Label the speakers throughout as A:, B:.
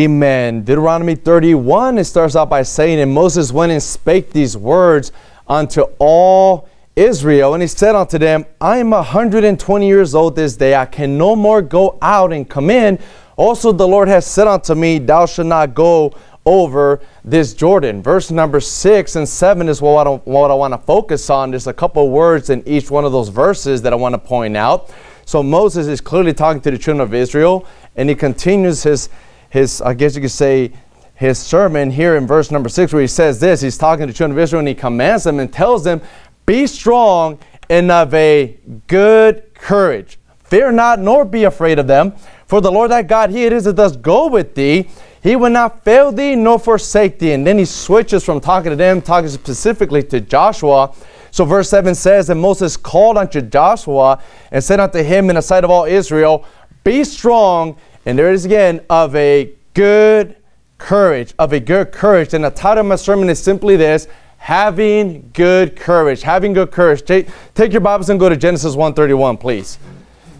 A: Amen. Deuteronomy 31, it starts out by saying, And Moses went and spake these words unto all Israel. And he said unto them, I am a 120 years old this day. I can no more go out and come in. Also, the Lord has said unto me, Thou shalt not go over this Jordan. Verse number six and seven is what I, what I want to focus on. There's a couple words in each one of those verses that I want to point out. So Moses is clearly talking to the children of Israel, and he continues his, his I guess you could say, his sermon here in verse number six, where he says this. He's talking to the children of Israel, and he commands them and tells them, Be strong and of a good courage. Fear not, nor be afraid of them. For the Lord thy God, he it is that does go with thee. He will not fail thee nor forsake thee. And then he switches from talking to them, talking specifically to Joshua. So verse 7 says, And Moses called unto Joshua and said unto him in the sight of all Israel, Be strong, and there it is again, of a good courage, of a good courage. And the title of my sermon is simply this, Having Good Courage. Having Good Courage. Take, take your Bibles and go to Genesis 131, please.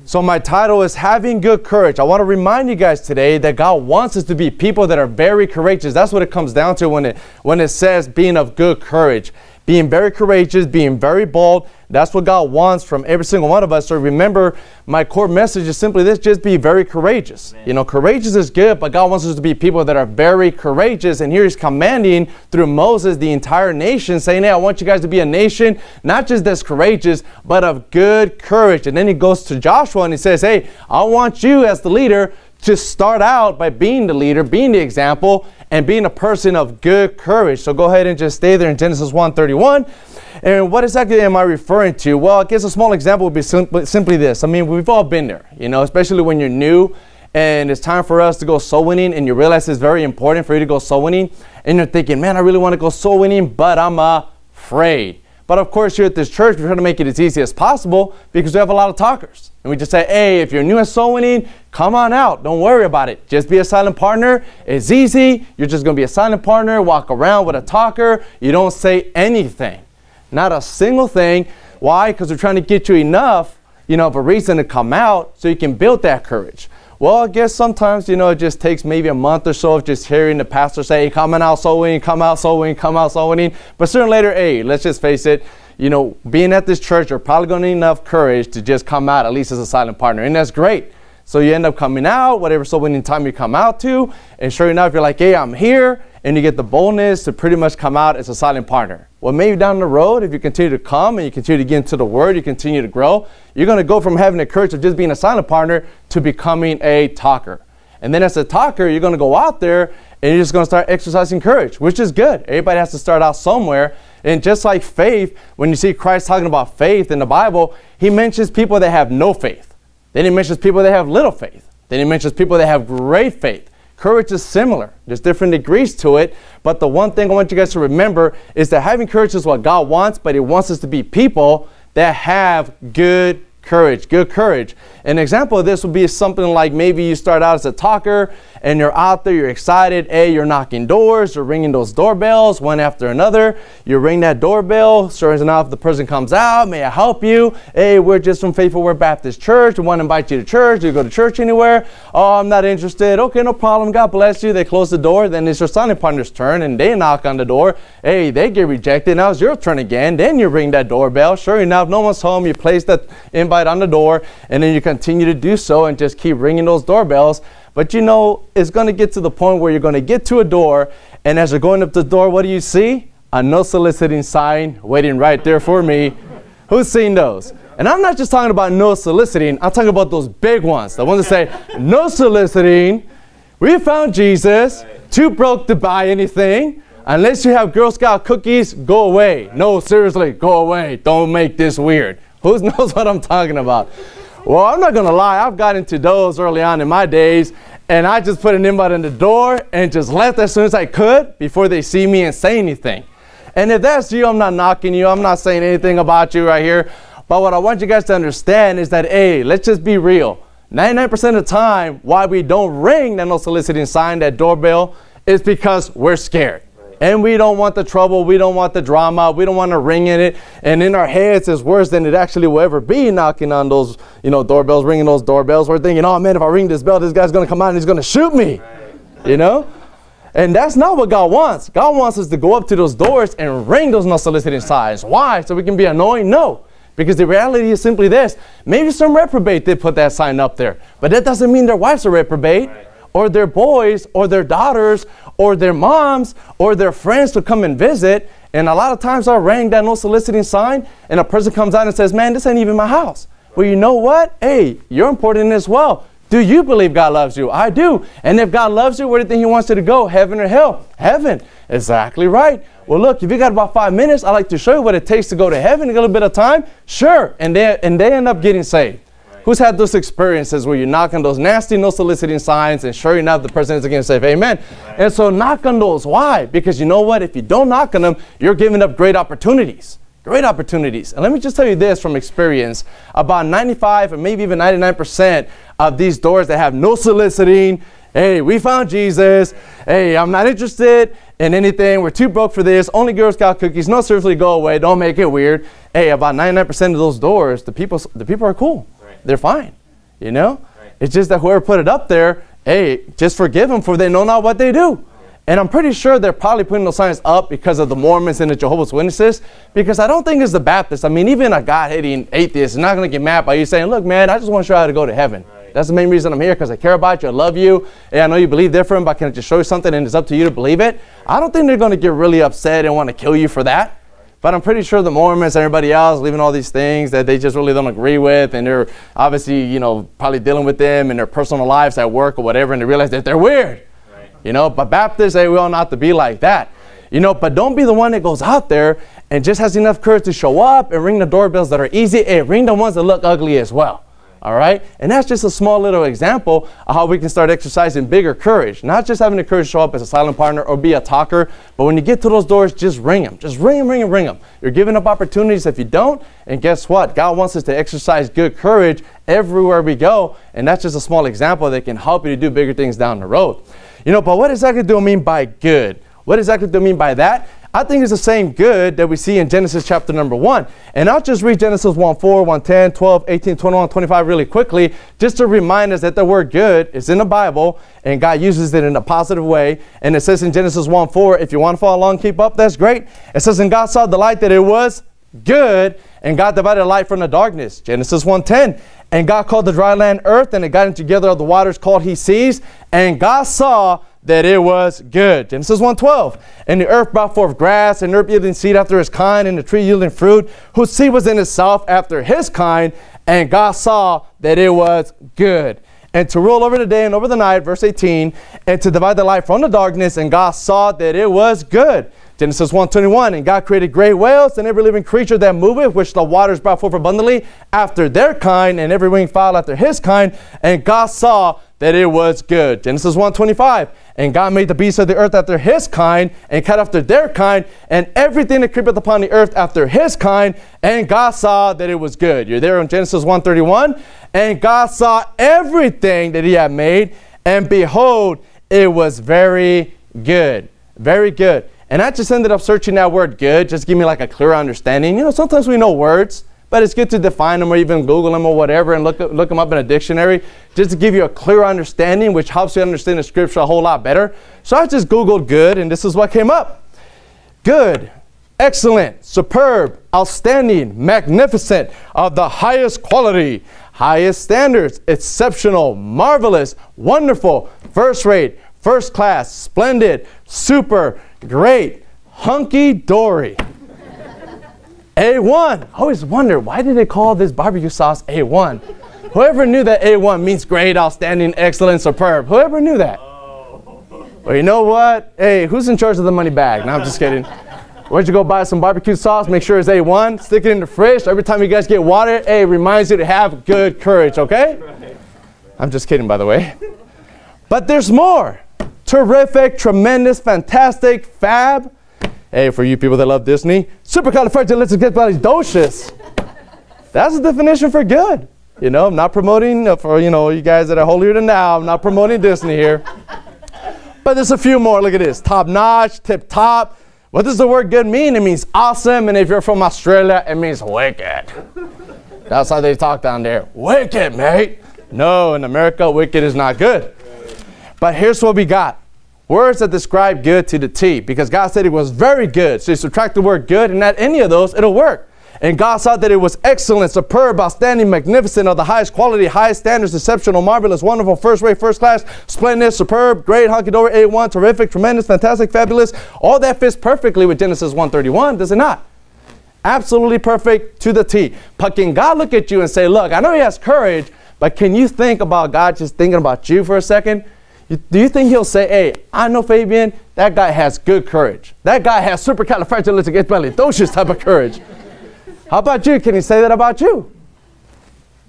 A: So my title is Having Good Courage. I want to remind you guys today that God wants us to be people that are very courageous. That's what it comes down to when it when it says being of good courage being very courageous, being very bold. That's what God wants from every single one of us. So remember, my core message is simply this just be very courageous. Amen. You know, courageous is good, but God wants us to be people that are very courageous. And here He's commanding through Moses the entire nation, saying, Hey, I want you guys to be a nation, not just that's courageous, but of good courage. And then He goes to Joshua and He says, Hey, I want you as the leader to start out by being the leader, being the example, and being a person of good courage. So go ahead and just stay there in Genesis 1:31. And what exactly am I referring to? Well, I guess a small example would be sim- simply this. I mean, we've all been there, you know, especially when you're new and it's time for us to go soul winning and you realize it's very important for you to go soul winning and you're thinking, man, I really want to go soul winning, but I'm afraid. But of course, here at this church, we're trying to make it as easy as possible because we have a lot of talkers. And we just say, hey, if you're new at soul winning, come on out. Don't worry about it. Just be a silent partner. It's easy. You're just going to be a silent partner, walk around with a talker. You don't say anything. Not a single thing. Why? Because we're trying to get you enough, you know, of a reason to come out so you can build that courage. Well, I guess sometimes, you know, it just takes maybe a month or so of just hearing the pastor say, hey, coming out soul winning, come out soul winning, come out soul winning. But sooner or later, hey, let's just face it, you know, being at this church, you're probably going to need enough courage to just come out, at least as a silent partner. And that's great. So you end up coming out, whatever soul winning time you come out to. And sure enough, you're like, hey, I'm here. And you get the boldness to pretty much come out as a silent partner. Well, maybe down the road, if you continue to come and you continue to get into the word, you continue to grow, you're going to go from having the courage of just being a silent partner to becoming a talker. And then as a talker, you're going to go out there and you're just going to start exercising courage, which is good. Everybody has to start out somewhere. And just like faith, when you see Christ talking about faith in the Bible, he mentions people that have no faith. Then he mentions people that have little faith. Then he mentions people that have great faith. Courage is similar. There's different degrees to it. But the one thing I want you guys to remember is that having courage is what God wants, but he wants us to be people that have good courage, good courage. An example of this would be something like maybe you start out as a talker and you're out there, you're excited. A, you're knocking doors, you're ringing those doorbells one after another. You ring that doorbell. Sure enough, the person comes out. May I help you? Hey, we're just from Faithful Word Baptist Church. We want to invite you to church. Do you go to church anywhere? Oh, I'm not interested. Okay, no problem. God bless you. They close the door. Then it's your silent partner's turn and they knock on the door. Hey, they get rejected. Now it's your turn again. Then you ring that doorbell. Sure enough, no one's home. You place that invite on the door and then you continue to do so and just keep ringing those doorbells. But you know, it's going to get to the point where you're going to get to a door, and as you're going up the door, what do you see? A no soliciting sign waiting right there for me. Who's seen those? And I'm not just talking about no soliciting, I'm talking about those big ones, the ones that say, no soliciting, we found Jesus, too broke to buy anything. Unless you have Girl Scout cookies, go away. No, seriously, go away. Don't make this weird. Who knows what I'm talking about? Well, I'm not going to lie. I've got into those early on in my days, and I just put an invite in the door and just left as soon as I could before they see me and say anything. And if that's you, I'm not knocking you. I'm not saying anything about you right here. But what I want you guys to understand is that, hey, let's just be real. 99% of the time, why we don't ring that no soliciting sign, that doorbell, is because we're scared and we don't want the trouble, we don't want the drama, we don't want to ring in it, and in our heads it's worse than it actually will ever be knocking on those, you know, doorbells, ringing those doorbells. We're thinking, oh man, if I ring this bell, this guy's gonna come out and he's gonna shoot me. you know? And that's not what God wants. God wants us to go up to those doors and ring those no soliciting signs. Why? So we can be annoying? No. Because the reality is simply this. Maybe some reprobate did put that sign up there. But that doesn't mean their wives are reprobate. Right. Or their boys, or their daughters, or their moms, or their friends to come and visit. And a lot of times I rang that no soliciting sign, and a person comes out and says, Man, this ain't even my house. Well, you know what? Hey, you're important as well. Do you believe God loves you? I do. And if God loves you, where do you think He wants you to go? Heaven or hell? Heaven. Exactly right. Well, look, if you got about five minutes, I'd like to show you what it takes to go to heaven. Got a little bit of time? Sure. And they, and they end up getting saved. Who's had those experiences where you knock on those nasty, no soliciting signs, and sure enough, the person is going to say Amen. Right. And so knock on those. Why? Because you know what? If you don't knock on them, you're giving up great opportunities. Great opportunities. And let me just tell you this from experience about 95 and maybe even 99% of these doors that have no soliciting, hey, we found Jesus, hey, I'm not interested in anything, we're too broke for this, only Girl Scout cookies, no, seriously, go away, don't make it weird. Hey, about 99% of those doors, the people, the people are cool. They're fine, you know? Right. It's just that whoever put it up there, hey, just forgive them for they know not what they do. And I'm pretty sure they're probably putting those signs up because of the Mormons and the Jehovah's Witnesses. Because I don't think it's the Baptists. I mean, even a God hating atheist is not going to get mad by you saying, Look, man, I just want to show you how to go to heaven. Right. That's the main reason I'm here because I care about you. I love you. And I know you believe different, but can I just show you something and it's up to you to believe it? I don't think they're going to get really upset and want to kill you for that. But I'm pretty sure the Mormons and everybody else leaving all these things that they just really don't agree with, and they're obviously, you know, probably dealing with them in their personal lives at work or whatever, and they realize that they're weird. You know, but Baptists say we all not to be like that. You know, but don't be the one that goes out there and just has enough courage to show up and ring the doorbells that are easy and ring the ones that look ugly as well. All right? And that's just a small little example of how we can start exercising bigger courage. Not just having the courage to show up as a silent partner or be a talker, but when you get to those doors, just ring them. Just ring them, ring them, ring them. You're giving up opportunities if you don't. And guess what? God wants us to exercise good courage everywhere we go. And that's just a small example that can help you to do bigger things down the road. You know, but what exactly do I mean by good? What exactly do I mean by that? I think it's the same good that we see in Genesis chapter number 1. And I'll just read Genesis 1 4, 1 10, 12, 18, 21, 25 really quickly, just to remind us that the word good is in the Bible and God uses it in a positive way. And it says in Genesis 1 4, if you want to follow along, keep up, that's great. It says, And God saw the light that it was good, and God divided light from the darkness. Genesis 1 10. And God called the dry land earth, and it got together of the waters called he seas. And God saw that it was good. Genesis 1.12. And the earth brought forth grass, and herb yielding seed after his kind, and the tree yielding fruit, whose seed was in itself after his kind. And God saw that it was good. And to rule over the day and over the night, verse 18, and to divide the light from the darkness, and God saw that it was good. Genesis 1.21, and God created great whales and every living creature that moveth, which the waters brought forth abundantly after their kind, and every winged fowl after his kind. And God saw that it was good. Genesis 1.25, and God made the beasts of the earth after his kind, and cut after their kind, and everything that creepeth upon the earth after his kind. And God saw that it was good. You're there in Genesis 1.31. And God saw everything that he had made, and behold, it was very good. Very good. And I just ended up searching that word good, just give me like a clear understanding. You know, sometimes we know words, but it's good to define them or even Google them or whatever and look, look them up in a dictionary just to give you a clear understanding, which helps you understand the scripture a whole lot better. So I just Googled good, and this is what came up good, excellent, superb, outstanding, magnificent, of the highest quality, highest standards, exceptional, marvelous, wonderful, first rate, first class, splendid, super, great, hunky dory. A1. I always wonder why did they call this barbecue sauce A1? Whoever knew that A1 means great, outstanding, excellent, superb. Whoever knew that? Oh. Well, you know what? Hey, who's in charge of the money bag? No, I'm just kidding. Where'd you go buy some barbecue sauce? Make sure it's A1. Stick it in the fridge. Every time you guys get water, hey, reminds you to have good courage, okay? I'm just kidding, by the way. But there's more terrific, tremendous, fantastic, fab. Hey, for you people that love Disney, supercalifragilisticexpialidocious. That's the definition for good. You know, I'm not promoting uh, for you know you guys that are holier than thou. I'm not promoting Disney here. But there's a few more. Look at this: top notch, tip top. What does the word good mean? It means awesome, and if you're from Australia, it means wicked. That's how they talk down there. Wicked, mate. No, in America, wicked is not good. But here's what we got words that describe good to the T because God said it was very good. So you subtract the word good and add any of those, it'll work. And God saw that it was excellent, superb, outstanding, magnificent, of the highest quality, highest standards, exceptional, marvelous, wonderful, first rate, first class, splendid, superb, great, hunky dory, A1, terrific, tremendous, fantastic, fabulous. All that fits perfectly with Genesis 131, does it not? Absolutely perfect to the T. But can God look at you and say, Look, I know he has courage, but can you think about God just thinking about you for a second? Do you think he'll say, hey, I know Fabian, that guy has good courage. That guy has supercalifragilisticexpialidocious type of courage. How about you? Can he say that about you?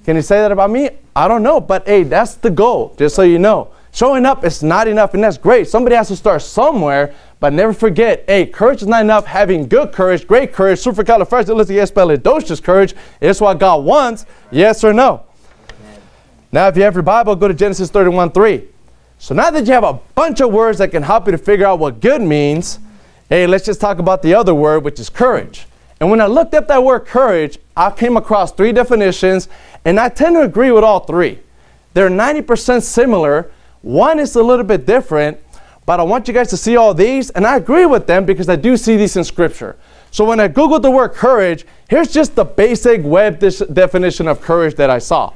A: Can he say that about me? I don't know, but hey, that's the goal, just so you know. Showing up is not enough, and that's great. Somebody has to start somewhere, but never forget, hey, courage is not enough. Having good courage, great courage, supercalifragilisticexpialidocious courage is what God wants, yes or no? Now, if you have your Bible, go to Genesis 31 3. So now that you have a bunch of words that can help you to figure out what good means, hey, let's just talk about the other word, which is courage. And when I looked up that word courage, I came across three definitions, and I tend to agree with all three. They're 90% similar. One is a little bit different, but I want you guys to see all these, and I agree with them because I do see these in Scripture. So when I Googled the word courage, here's just the basic web definition of courage that I saw.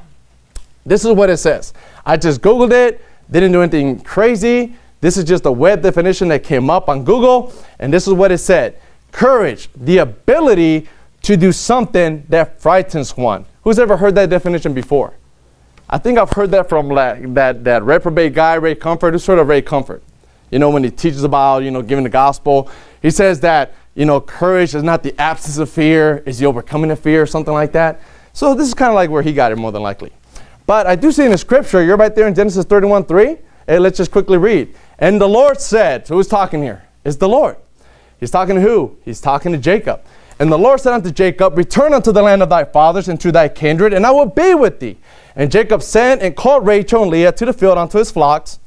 A: This is what it says. I just Googled it, didn't do anything crazy. This is just a web definition that came up on Google, and this is what it said courage, the ability to do something that frightens one. Who's ever heard that definition before? I think I've heard that from like, that, that reprobate guy, Ray Comfort. Who's heard of Ray Comfort? You know, when he teaches about, you know, giving the gospel, he says that, you know, courage is not the absence of fear, is the overcoming of fear, or something like that. So this is kind of like where he got it more than likely. But I do see in the scripture, you're right there in Genesis 31 3. Hey, let's just quickly read. And the Lord said, so who's talking here? It's the Lord. He's talking to who? He's talking to Jacob. And the Lord said unto Jacob, Return unto the land of thy fathers and to thy kindred, and I will be with thee. And Jacob sent and called Rachel and Leah to the field unto his flocks,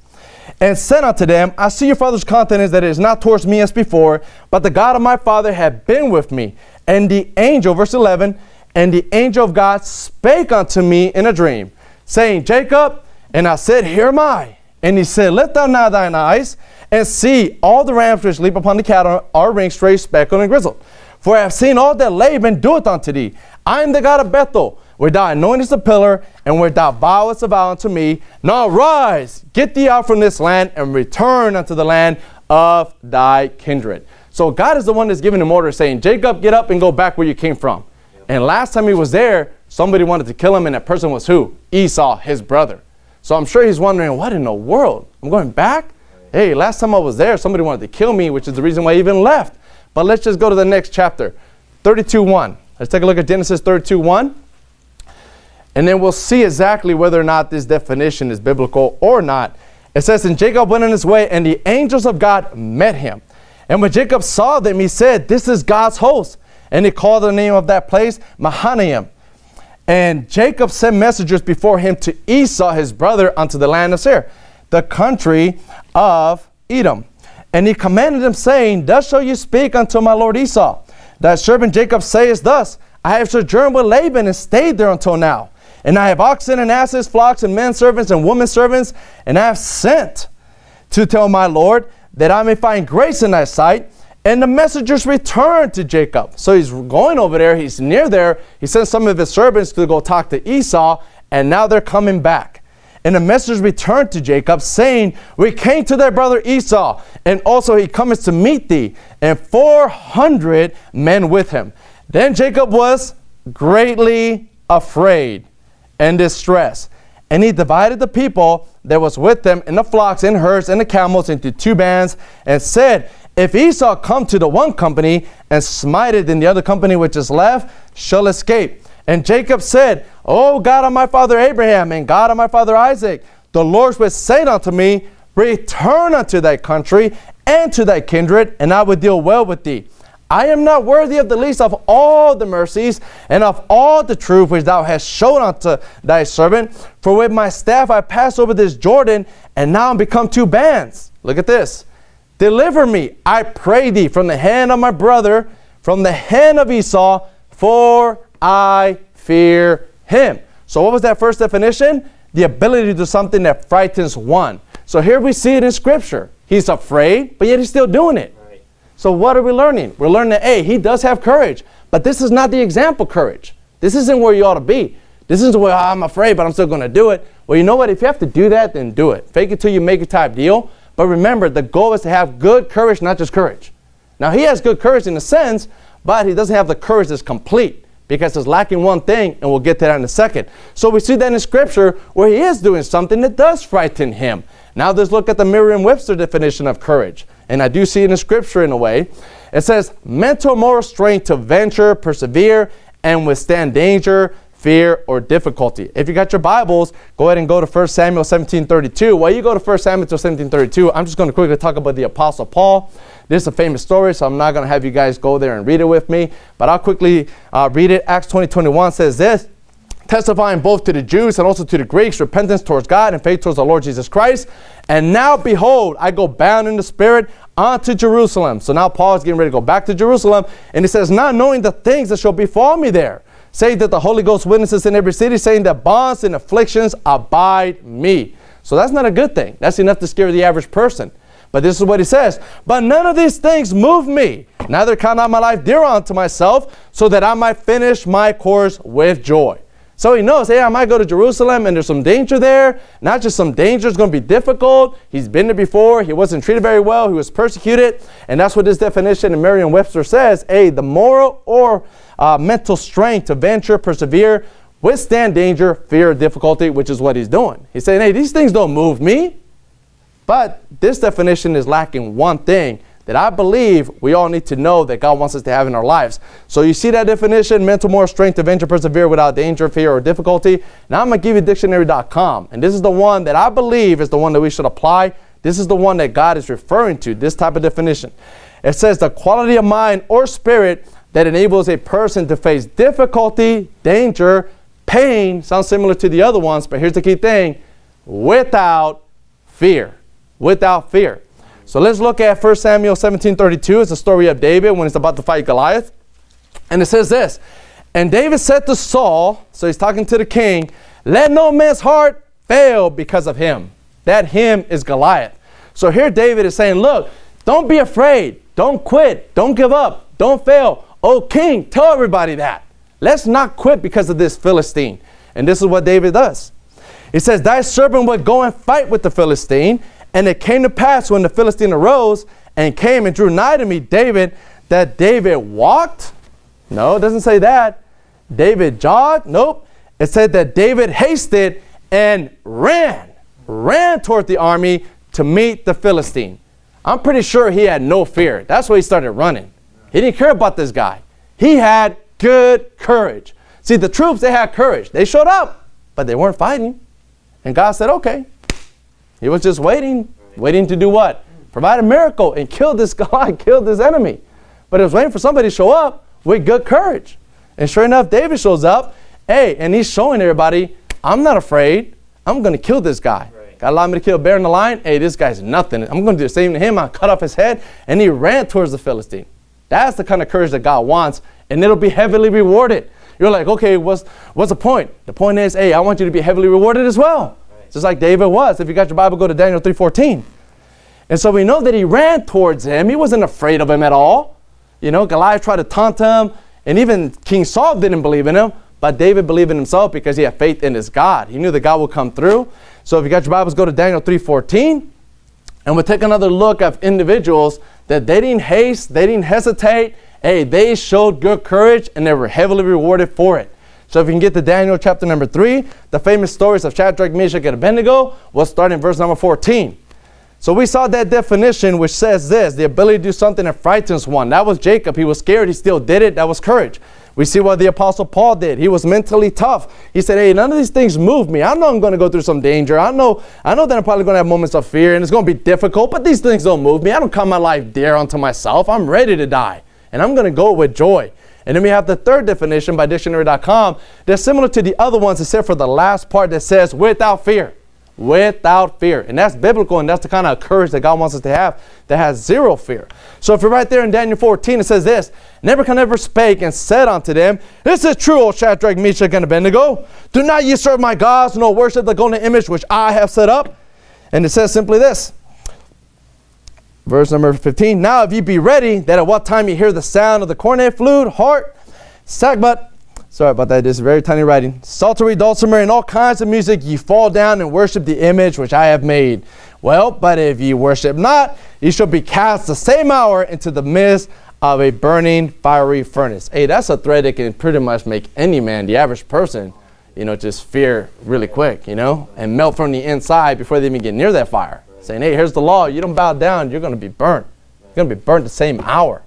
A: and said unto them, I see your father's countenance that it is not towards me as before, but the God of my father had been with me. And the angel, verse 11, and the angel of God spake unto me in a dream, saying, Jacob, and I said, Here am I. And he said, Lift thou now thine eyes and see all the rams which leap upon the cattle are ringed, straight, speckled, and grizzled. For I have seen all that Laban doeth unto thee. I am the God of Bethel, where thou anointest a pillar, and where thou vowest a vow unto me. Now rise, get thee out from this land, and return unto the land of thy kindred. So God is the one that's giving him order, saying, Jacob, get up and go back where you came from. And last time he was there, somebody wanted to kill him, and that person was who? Esau, his brother. So I'm sure he's wondering, what in the world? I'm going back? Hey, last time I was there, somebody wanted to kill me, which is the reason why I even left. But let's just go to the next chapter, 32.1. Let's take a look at Genesis 32.1. And then we'll see exactly whether or not this definition is biblical or not. It says, And Jacob went on his way, and the angels of God met him. And when Jacob saw them, he said, This is God's host. And he called the name of that place Mahanaim. And Jacob sent messengers before him to Esau, his brother, unto the land of Seir, the country of Edom. And he commanded him, saying, Thus shall you speak unto my lord Esau. Thy servant Jacob says thus, I have sojourned with Laban and stayed there until now. And I have oxen and asses, flocks and men servants and women servants, and I have sent to tell my Lord that I may find grace in thy sight. And the messengers returned to Jacob. So he's going over there, he's near there. He sends some of his servants to go talk to Esau, and now they're coming back. And the messengers returned to Jacob, saying, We came to thy brother Esau, and also he cometh to meet thee, and four hundred men with him. Then Jacob was greatly afraid and distressed. And he divided the people that was with them in the flocks and herds and the camels into two bands, and said, if Esau come to the one company and smite it, then the other company which is left shall escape. And Jacob said, O God of my father Abraham and God of my father Isaac, the Lord will say unto me, Return unto thy country and to thy kindred, and I will deal well with thee. I am not worthy of the least of all the mercies and of all the truth which thou hast shown unto thy servant. For with my staff I passed over this Jordan, and now I'm become two bands. Look at this. Deliver me, I pray thee, from the hand of my brother, from the hand of Esau, for I fear him. So, what was that first definition? The ability to do something that frightens one. So, here we see it in Scripture. He's afraid, but yet he's still doing it. Right. So what are we learning? We're learning that, A, he does have courage, but this is not the example courage. This isn't where you ought to be. This isn't where oh, I'm afraid, but I'm still going to do it. Well, you know what? If you have to do that, then do it. Fake it till you make it type deal. But remember, the goal is to have good courage, not just courage. Now, he has good courage in a sense, but he doesn't have the courage that's complete because he's lacking one thing, and we'll get to that in a second. So we see that in Scripture where he is doing something that does frighten him. Now let's look at the Merriam-Webster definition of courage. And I do see it in the Scripture in a way. It says, mental moral strength to venture, persevere, and withstand danger, fear, or difficulty. If you got your Bibles, go ahead and go to 1 Samuel 17.32. While you go to 1 Samuel 17.32, I'm just going to quickly talk about the Apostle Paul. This is a famous story, so I'm not going to have you guys go there and read it with me, but I'll quickly uh, read it. Acts 20, 21 says this, testifying both to the Jews and also to the Greeks, repentance towards God and faith towards the Lord Jesus Christ. And now, behold, I go bound in the Spirit unto Jerusalem. So now Paul is getting ready to go back to Jerusalem, and he says, not knowing the things that shall befall me there say that the Holy Ghost witnesses in every city, saying that bonds and afflictions abide me. So that's not a good thing. That's enough to scare the average person. But this is what he says. But none of these things move me. Neither count I my life dear unto myself, so that I might finish my course with joy. So he knows, hey, I might go to Jerusalem and there's some danger there. Not just some danger, it's going to be difficult. He's been there before. He wasn't treated very well. He was persecuted. And that's what this definition in Merriam-Webster says. Hey, the moral or uh, mental strength to venture, persevere, withstand danger, fear, difficulty, which is what he's doing. He's saying, hey, these things don't move me. But this definition is lacking one thing that I believe we all need to know that God wants us to have in our lives. So you see that definition, mental moral strength to venture, persevere without danger, fear, or difficulty. Now I'm going to give you dictionary.com. And this is the one that I believe is the one that we should apply. This is the one that God is referring to, this type of definition. It says the quality of mind or spirit that enables a person to face difficulty, danger, pain, sounds similar to the other ones, but here's the key thing, without fear. Without fear. So let's look at 1 Samuel 17:32. It's the story of David when he's about to fight Goliath. And it says this, and David said to Saul, so he's talking to the king, let no man's heart fail because of him. That him is Goliath. So here David is saying, look, don't be afraid. Don't quit. Don't give up. Don't fail. Oh, king, tell everybody that. Let's not quit because of this Philistine. And this is what David does. He says, Thy servant will go and fight with the Philistine, and it came to pass when the Philistine arose and came and drew nigh to me, David, that David walked. No, it doesn't say that. David jogged. Nope. It said that David hasted and ran, ran toward the army to meet the Philistine. I'm pretty sure he had no fear. That's why he started running. He didn't care about this guy. He had good courage. See, the troops, they had courage. They showed up, but they weren't fighting. And God said, okay, he was just waiting, waiting to do what? Provide a miracle and kill this guy, kill this enemy. But he was waiting for somebody to show up with good courage. And sure enough, David shows up. Hey, and he's showing everybody, I'm not afraid. I'm going to kill this guy. Right. God allowed me to kill a bear in the lion. Hey, this guy's nothing. I'm going to do the same to him. I cut off his head. And he ran towards the Philistine. That's the kind of courage that God wants. And it'll be heavily rewarded. You're like, okay, what's, what's the point? The point is, hey, I want you to be heavily rewarded as well just like David was. If you got your Bible, go to Daniel 3.14. And so we know that he ran towards him. He wasn't afraid of him at all. You know, Goliath tried to taunt him, and even King Saul didn't believe in him, but David believed in himself because he had faith in his God. He knew that God would come through. So if you got your Bibles, go to Daniel 3.14, and we'll take another look at individuals that they didn't haste, they didn't hesitate. Hey, they showed good courage, and they were heavily rewarded for it. So if you can get to Daniel chapter number 3, the famous stories of Shadrach, Meshach, and Abednego, we'll start in verse number 14. So we saw that definition which says this, the ability to do something that frightens one. That was Jacob. He was scared. He still did it. That was courage. We see what the apostle Paul did. He was mentally tough. He said, hey, none of these things move me. I know I'm going to go through some danger. I know, I know that I'm probably going to have moments of fear and it's going to be difficult, but these things don't move me. I don't count my life dear unto myself. I'm ready to die and I'm going to go with joy. And then we have the third definition by dictionary.com that's similar to the other ones except for the last part that says without fear. Without fear. And that's biblical and that's the kind of courage that God wants us to have that has zero fear. So if you're right there in Daniel 14, it says this Nebuchadnezzar spake and said unto them, This is true, O Shadrach, Meshach, and Abednego. Do not ye serve my gods, nor worship the golden image which I have set up. And it says simply this Verse number 15. Now, if ye be ready, that at what time you hear the sound of the cornet, flute, harp, sackbut, sorry about that, this is very tiny writing, psaltery, dulcimer, and all kinds of music, ye fall down and worship the image which I have made. Well, but if ye worship not, ye shall be cast the same hour into the midst of a burning fiery furnace. Hey, that's a threat that can pretty much make any man, the average person, you know, just fear really quick, you know, and melt from the inside before they even get near that fire. Saying, hey, here's the law. You don't bow down, you're going to be burnt. You're going to be burnt the same hour.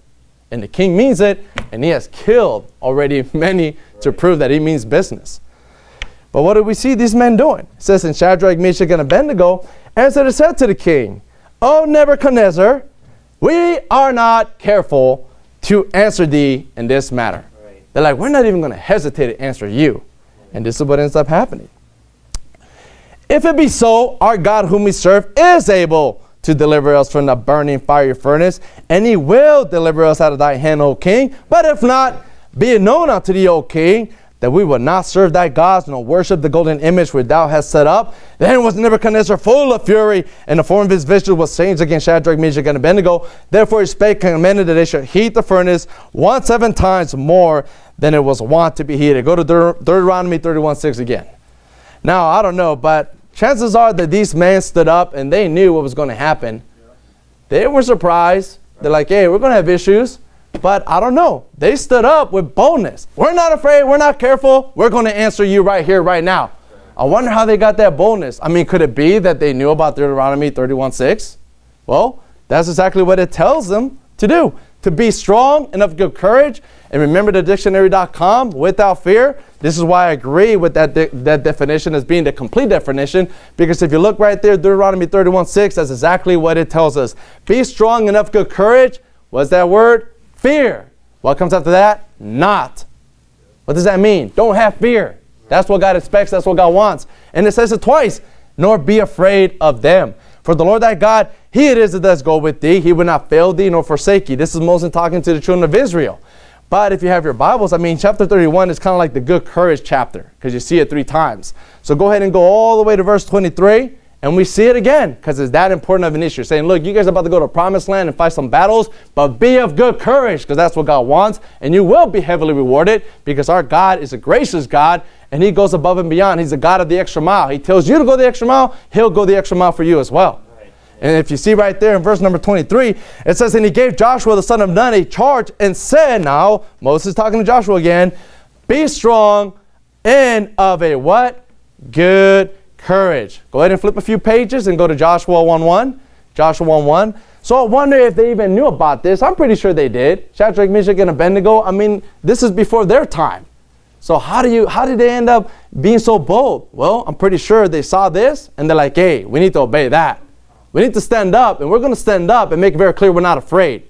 A: And the king means it, and he has killed already many to prove that he means business. But what do we see these men doing? It says in Shadrach, Meshach, and Abednego, answered and said to the king, O Nebuchadnezzar, we are not careful to answer thee in this matter. They're like, we're not even going to hesitate to answer you. And this is what ends up happening. If it be so, our God whom we serve is able to deliver us from the burning fiery furnace, and he will deliver us out of thy hand, O king. But if not, be it known unto thee, O king, that we will not serve thy gods, nor worship the golden image which thou hast set up. Then was Nebuchadnezzar full of fury, and the form of his vision was changed against Shadrach, Meshach, and Abednego. Therefore he spake and commanded that they should heat the furnace one seven times more than it was wont to be heated. Go to Deuteronomy 31 6 again. Now, I don't know, but chances are that these men stood up and they knew what was going to happen. They were surprised. They're like, hey, we're going to have issues. But I don't know. They stood up with boldness. We're not afraid. We're not careful. We're going to answer you right here, right now. I wonder how they got that boldness. I mean, could it be that they knew about Deuteronomy 31 6? Well, that's exactly what it tells them to do to be strong and of good courage. And remember the dictionary.com without fear. This is why I agree with that, de- that definition as being the complete definition. Because if you look right there, Deuteronomy 31 6, that's exactly what it tells us. Be strong and of good courage. What's that word? Fear. What comes after that? Not. What does that mean? Don't have fear. That's what God expects. That's what God wants. And it says it twice. Nor be afraid of them. For the Lord thy God, he it is that does go with thee. He will not fail thee nor forsake thee. This is Moses talking to the children of Israel. But if you have your Bibles, I mean, chapter 31 is kind of like the good courage chapter because you see it three times. So go ahead and go all the way to verse 23 and we see it again because it's that important of an issue. Saying, look, you guys are about to go to promised land and fight some battles, but be of good courage because that's what God wants. And you will be heavily rewarded because our God is a gracious God and He goes above and beyond. He's the God of the extra mile. He tells you to go the extra mile, He'll go the extra mile for you as well. And if you see right there in verse number 23, it says, And he gave Joshua the son of Nun a charge and said, Now, Moses is talking to Joshua again, Be strong and of a what? Good courage. Go ahead and flip a few pages and go to Joshua 1 1. Joshua 1 1. So I wonder if they even knew about this. I'm pretty sure they did. Shadrach, Meshach, and Abednego. I mean, this is before their time. So how do you how did they end up being so bold? Well, I'm pretty sure they saw this and they're like, hey, we need to obey that. We need to stand up, and we're going to stand up and make very clear we're not afraid.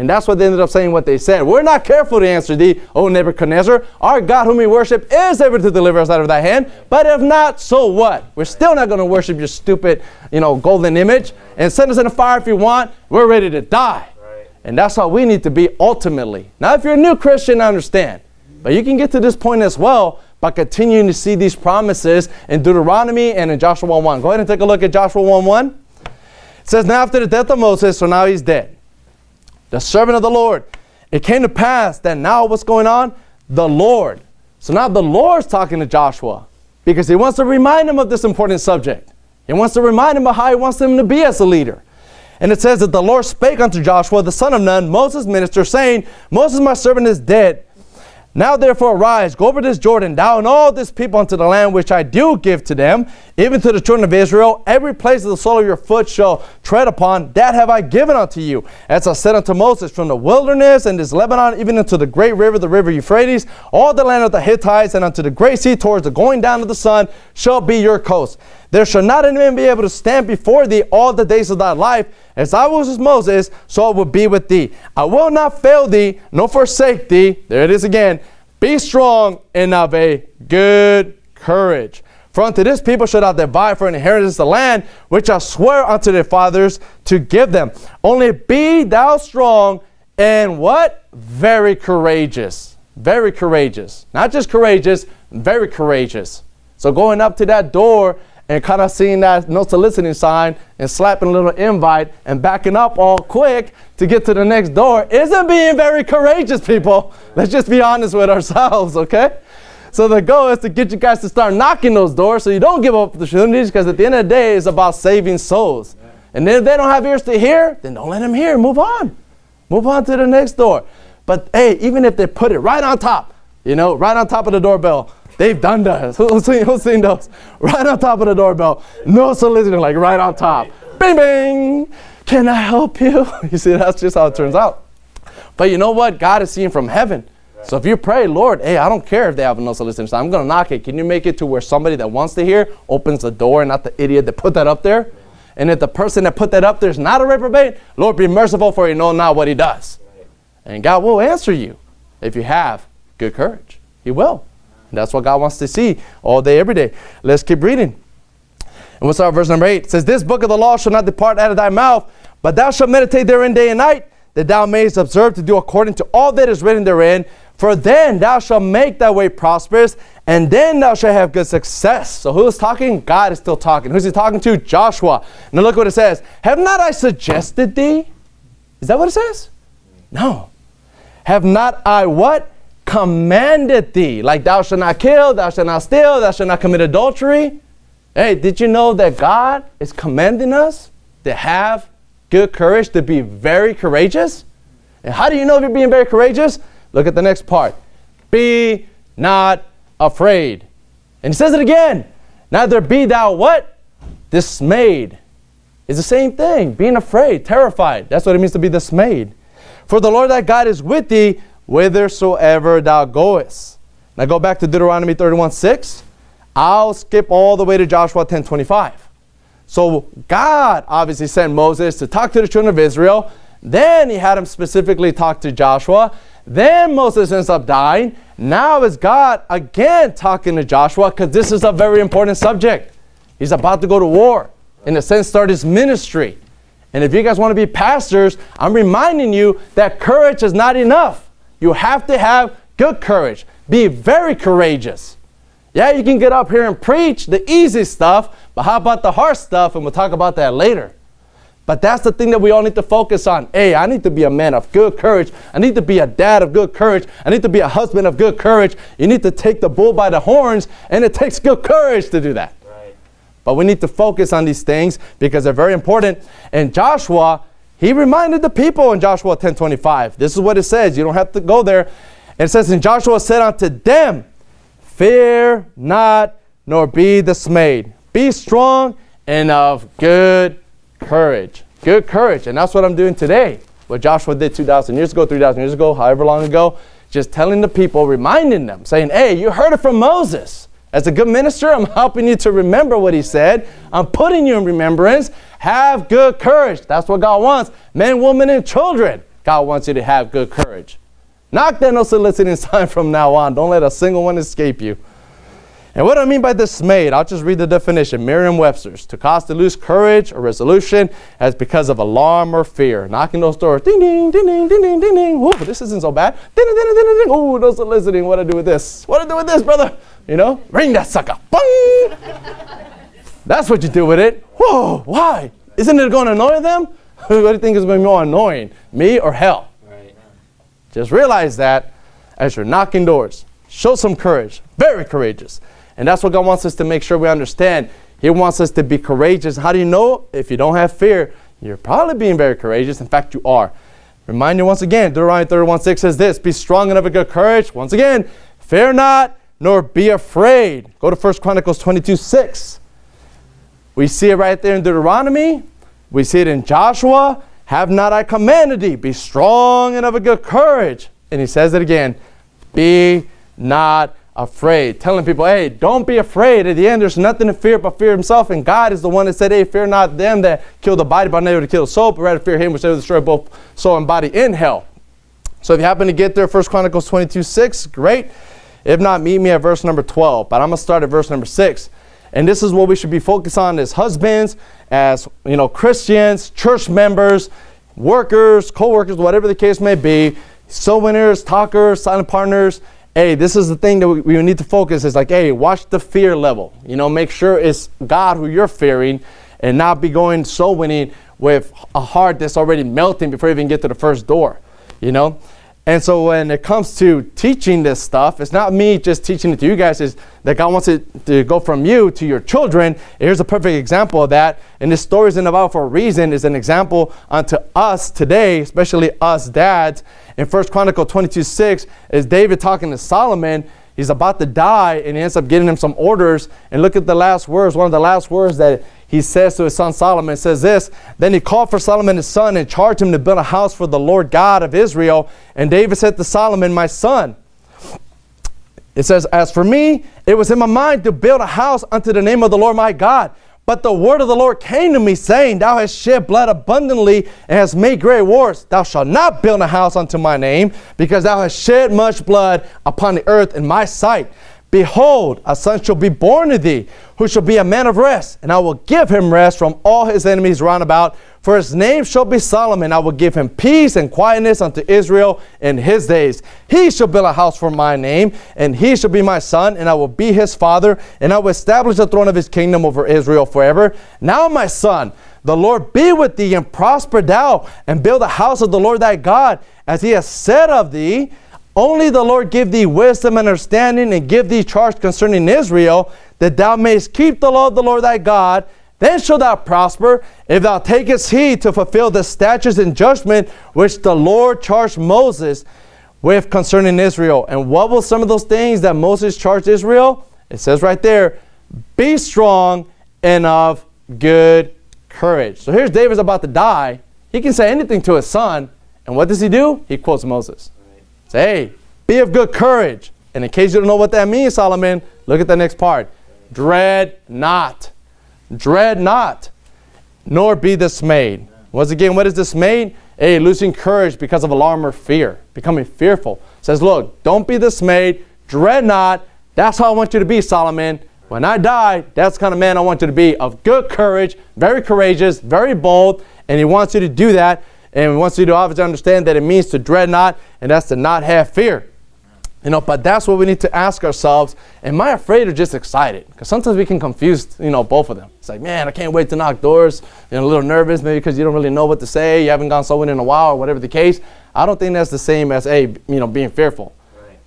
A: And that's what they ended up saying what they said. We're not careful to answer thee, O Nebuchadnezzar. Our God whom we worship is able to deliver us out of thy hand. But if not, so what? We're still not going to worship your stupid, you know, golden image. And send us in the fire if you want. We're ready to die. Right. And that's how we need to be ultimately. Now, if you're a new Christian, I understand. But you can get to this point as well by continuing to see these promises in Deuteronomy and in Joshua 1 1. Go ahead and take a look at Joshua 1 1. It says, Now after the death of Moses, so now he's dead the servant of the Lord. It came to pass that now what's going on? The Lord. So now the Lord's talking to Joshua because he wants to remind him of this important subject. He wants to remind him of how he wants him to be as a leader. And it says that the Lord spake unto Joshua, the son of Nun, Moses' minister, saying, Moses, my servant, is dead. Now therefore arise, go over this Jordan, thou and all this people unto the land which I do give to them, even to the children of Israel. Every place of the sole of your foot shall tread upon, that have I given unto you. As I said unto Moses, from the wilderness and this Lebanon, even unto the great river, the river Euphrates, all the land of the Hittites, and unto the great sea towards the going down of the sun, shall be your coast. There shall not any man be able to stand before thee all the days of thy life. As I was with Moses, so it will be with thee. I will not fail thee, nor forsake thee. There it is again. Be strong and of a good courage. For unto this people shall thou divide for an inheritance the land which I swear unto their fathers to give them. Only be thou strong and what? Very courageous. Very courageous. Not just courageous, very courageous. So going up to that door and kind of seeing that no soliciting sign and slapping a little invite and backing up all quick to get to the next door isn't being very courageous, people. Let's just be honest with ourselves, okay? So the goal is to get you guys to start knocking those doors so you don't give up the opportunities because at the end of the day, it's about saving souls. And if they don't have ears to hear, then don't let them hear. Move on. Move on to the next door. But hey, even if they put it right on top, you know, right on top of the doorbell, They've done that. Who's seen, who's seen those? Right on top of the doorbell. No soliciting, like right on top. Bing, bing. Can I help you? You see, that's just how it turns out. But you know what? God is seeing from heaven. So if you pray, Lord, hey, I don't care if they have a no soliciting. I'm going to knock it. Can you make it to where somebody that wants to hear opens the door and not the idiot that put that up there? And if the person that put that up there is not a reprobate, Lord, be merciful for you know not what he does. And God will answer you if you have good courage. He will. That's what God wants to see all day, every day. Let's keep reading. And we'll start verse number 8. It says, This book of the law shall not depart out of thy mouth, but thou shalt meditate therein day and night, that thou mayest observe to do according to all that is written therein. For then thou shalt make thy way prosperous, and then thou shalt have good success. So who's talking? God is still talking. Who's he talking to? Joshua. Now look what it says. Have not I suggested thee? Is that what it says? No. Have not I what? Commanded thee, like thou shalt not kill, thou shalt not steal, thou shalt not commit adultery. Hey, did you know that God is commanding us to have good courage, to be very courageous? And how do you know if you're being very courageous? Look at the next part. Be not afraid. And he says it again. Neither be thou what? Dismayed. It's the same thing. Being afraid, terrified. That's what it means to be dismayed. For the Lord thy God is with thee whithersoever thou goest. Now go back to Deuteronomy 31 6. I'll skip all the way to Joshua 10 25. So God obviously sent Moses to talk to the children of Israel. Then he had him specifically talk to Joshua. Then Moses ends up dying. Now is God again talking to Joshua because this is a very important subject. He's about to go to war. In a sense, start his ministry. And if you guys want to be pastors, I'm reminding you that courage is not enough. You have to have good courage. Be very courageous. Yeah, you can get up here and preach the easy stuff, but how about the hard stuff? And we'll talk about that later. But that's the thing that we all need to focus on. Hey, I need to be a man of good courage. I need to be a dad of good courage. I need to be a husband of good courage. You need to take the bull by the horns, and it takes good courage to do that. Right. But we need to focus on these things because they're very important. And Joshua he reminded the people in Joshua 10:25. This is what it says. You don't have to go there. It says, And Joshua said unto them, Fear not, nor be dismayed. Be strong and of good courage. Good courage. And that's what I'm doing today. What Joshua did 2,000 years ago, 3,000 years ago, however long ago. Just telling the people, reminding them, saying, Hey, you heard it from Moses. As a good minister, I'm helping you to remember what he said. I'm putting you in remembrance. Have good courage. That's what God wants. Men, women, and children. God wants you to have good courage. Knock that no soliciting sign from now on. Don't let a single one escape you. And what do I mean by dismayed? I'll just read the definition. Merriam-Webster's. To cause to lose courage or resolution as because of alarm or fear. Knocking those doors. Ding, ding, ding, ding, ding, ding, ding, ding. Ooh, this isn't so bad. Ding, ding, ding, ding, ding, ding. Ooh, no soliciting. What do I do with this? What do I do with this, brother? You know, ring that sucker. Bang! That's what you do with it. Whoa, why? Isn't it going to annoy them? what do you think is going to be more annoying, me or hell? Right. Just realize that as you're knocking doors. Show some courage. Very courageous. And that's what God wants us to make sure we understand. He wants us to be courageous. How do you know? If you don't have fear, you're probably being very courageous. In fact, you are. Remind you once again, Deuteronomy 31 6 says this Be strong and of a good courage. Once again, fear not, nor be afraid. Go to 1 Chronicles 22 6. We see it right there in Deuteronomy. We see it in Joshua. Have not I commanded thee? Be strong and of a good courage. And he says it again Be not afraid. Telling people, hey, don't be afraid. At the end, there's nothing to fear but fear himself. And God is the one that said, hey, fear not them that kill the body, but not able to kill the soul, but rather fear him which will destroy both soul and body in hell. So if you happen to get there, 1 Chronicles 22 6, great. If not, meet me at verse number 12. But I'm going to start at verse number 6. And this is what we should be focused on as husbands, as you know, Christians, church members, workers, co-workers, whatever the case may be, soul winners, talkers, silent partners, hey, this is the thing that we, we need to focus. Is like, hey, watch the fear level. You know, make sure it's God who you're fearing, and not be going soul winning with a heart that's already melting before you even get to the first door. You know. And so when it comes to teaching this stuff, it's not me just teaching it to you guys, it's that God wants it to go from you to your children. Here's a perfect example of that. And this story isn't about for a reason, is an example unto us today, especially us dads. In First Chronicle 22 6, is David talking to Solomon. He's about to die, and he ends up getting him some orders. And look at the last words, one of the last words that he says to his son Solomon, says this, Then he called for Solomon his son and charged him to build a house for the Lord God of Israel. And David said to Solomon, my son, it says, As for me, it was in my mind to build a house unto the name of the Lord my God. But the word of the Lord came to me, saying, Thou hast shed blood abundantly and hast made great wars. Thou shalt not build a house unto my name, because thou hast shed much blood upon the earth in my sight. Behold, a son shall be born to thee, who shall be a man of rest, and I will give him rest from all his enemies round about. For his name shall be Solomon. And I will give him peace and quietness unto Israel in his days. He shall build a house for my name, and he shall be my son, and I will be his father, and I will establish the throne of his kingdom over Israel forever. Now, my son, the Lord be with thee, and prosper thou, and build a house of the Lord thy God, as he has said of thee. Only the Lord give thee wisdom and understanding and give thee charge concerning Israel, that thou mayest keep the law of the Lord thy God. Then shalt thou prosper, if thou takest heed to fulfill the statutes and judgment which the Lord charged Moses with concerning Israel. And what were some of those things that Moses charged Israel? It says right there, be strong and of good courage. So here's David's about to die. He can say anything to his son. And what does he do? He quotes Moses. Say, hey, be of good courage. And in case you don't know what that means, Solomon, look at the next part. Dread not. Dread not, nor be dismayed. Once again, what is dismayed? A losing courage because of alarm or fear, becoming fearful. says, look, don't be dismayed, dread not. That's how I want you to be, Solomon. When I die, that's the kind of man I want you to be, of good courage, very courageous, very bold, and he wants you to do that. And wants you to obviously understand that it means to dread not, and that's to not have fear. You know, but that's what we need to ask ourselves. Am I afraid or just excited? Because sometimes we can confuse, you know, both of them. It's like, man, I can't wait to knock doors. You're a little nervous, maybe because you don't really know what to say. You haven't gone winning in a while, or whatever the case. I don't think that's the same as, hey, you know, being fearful.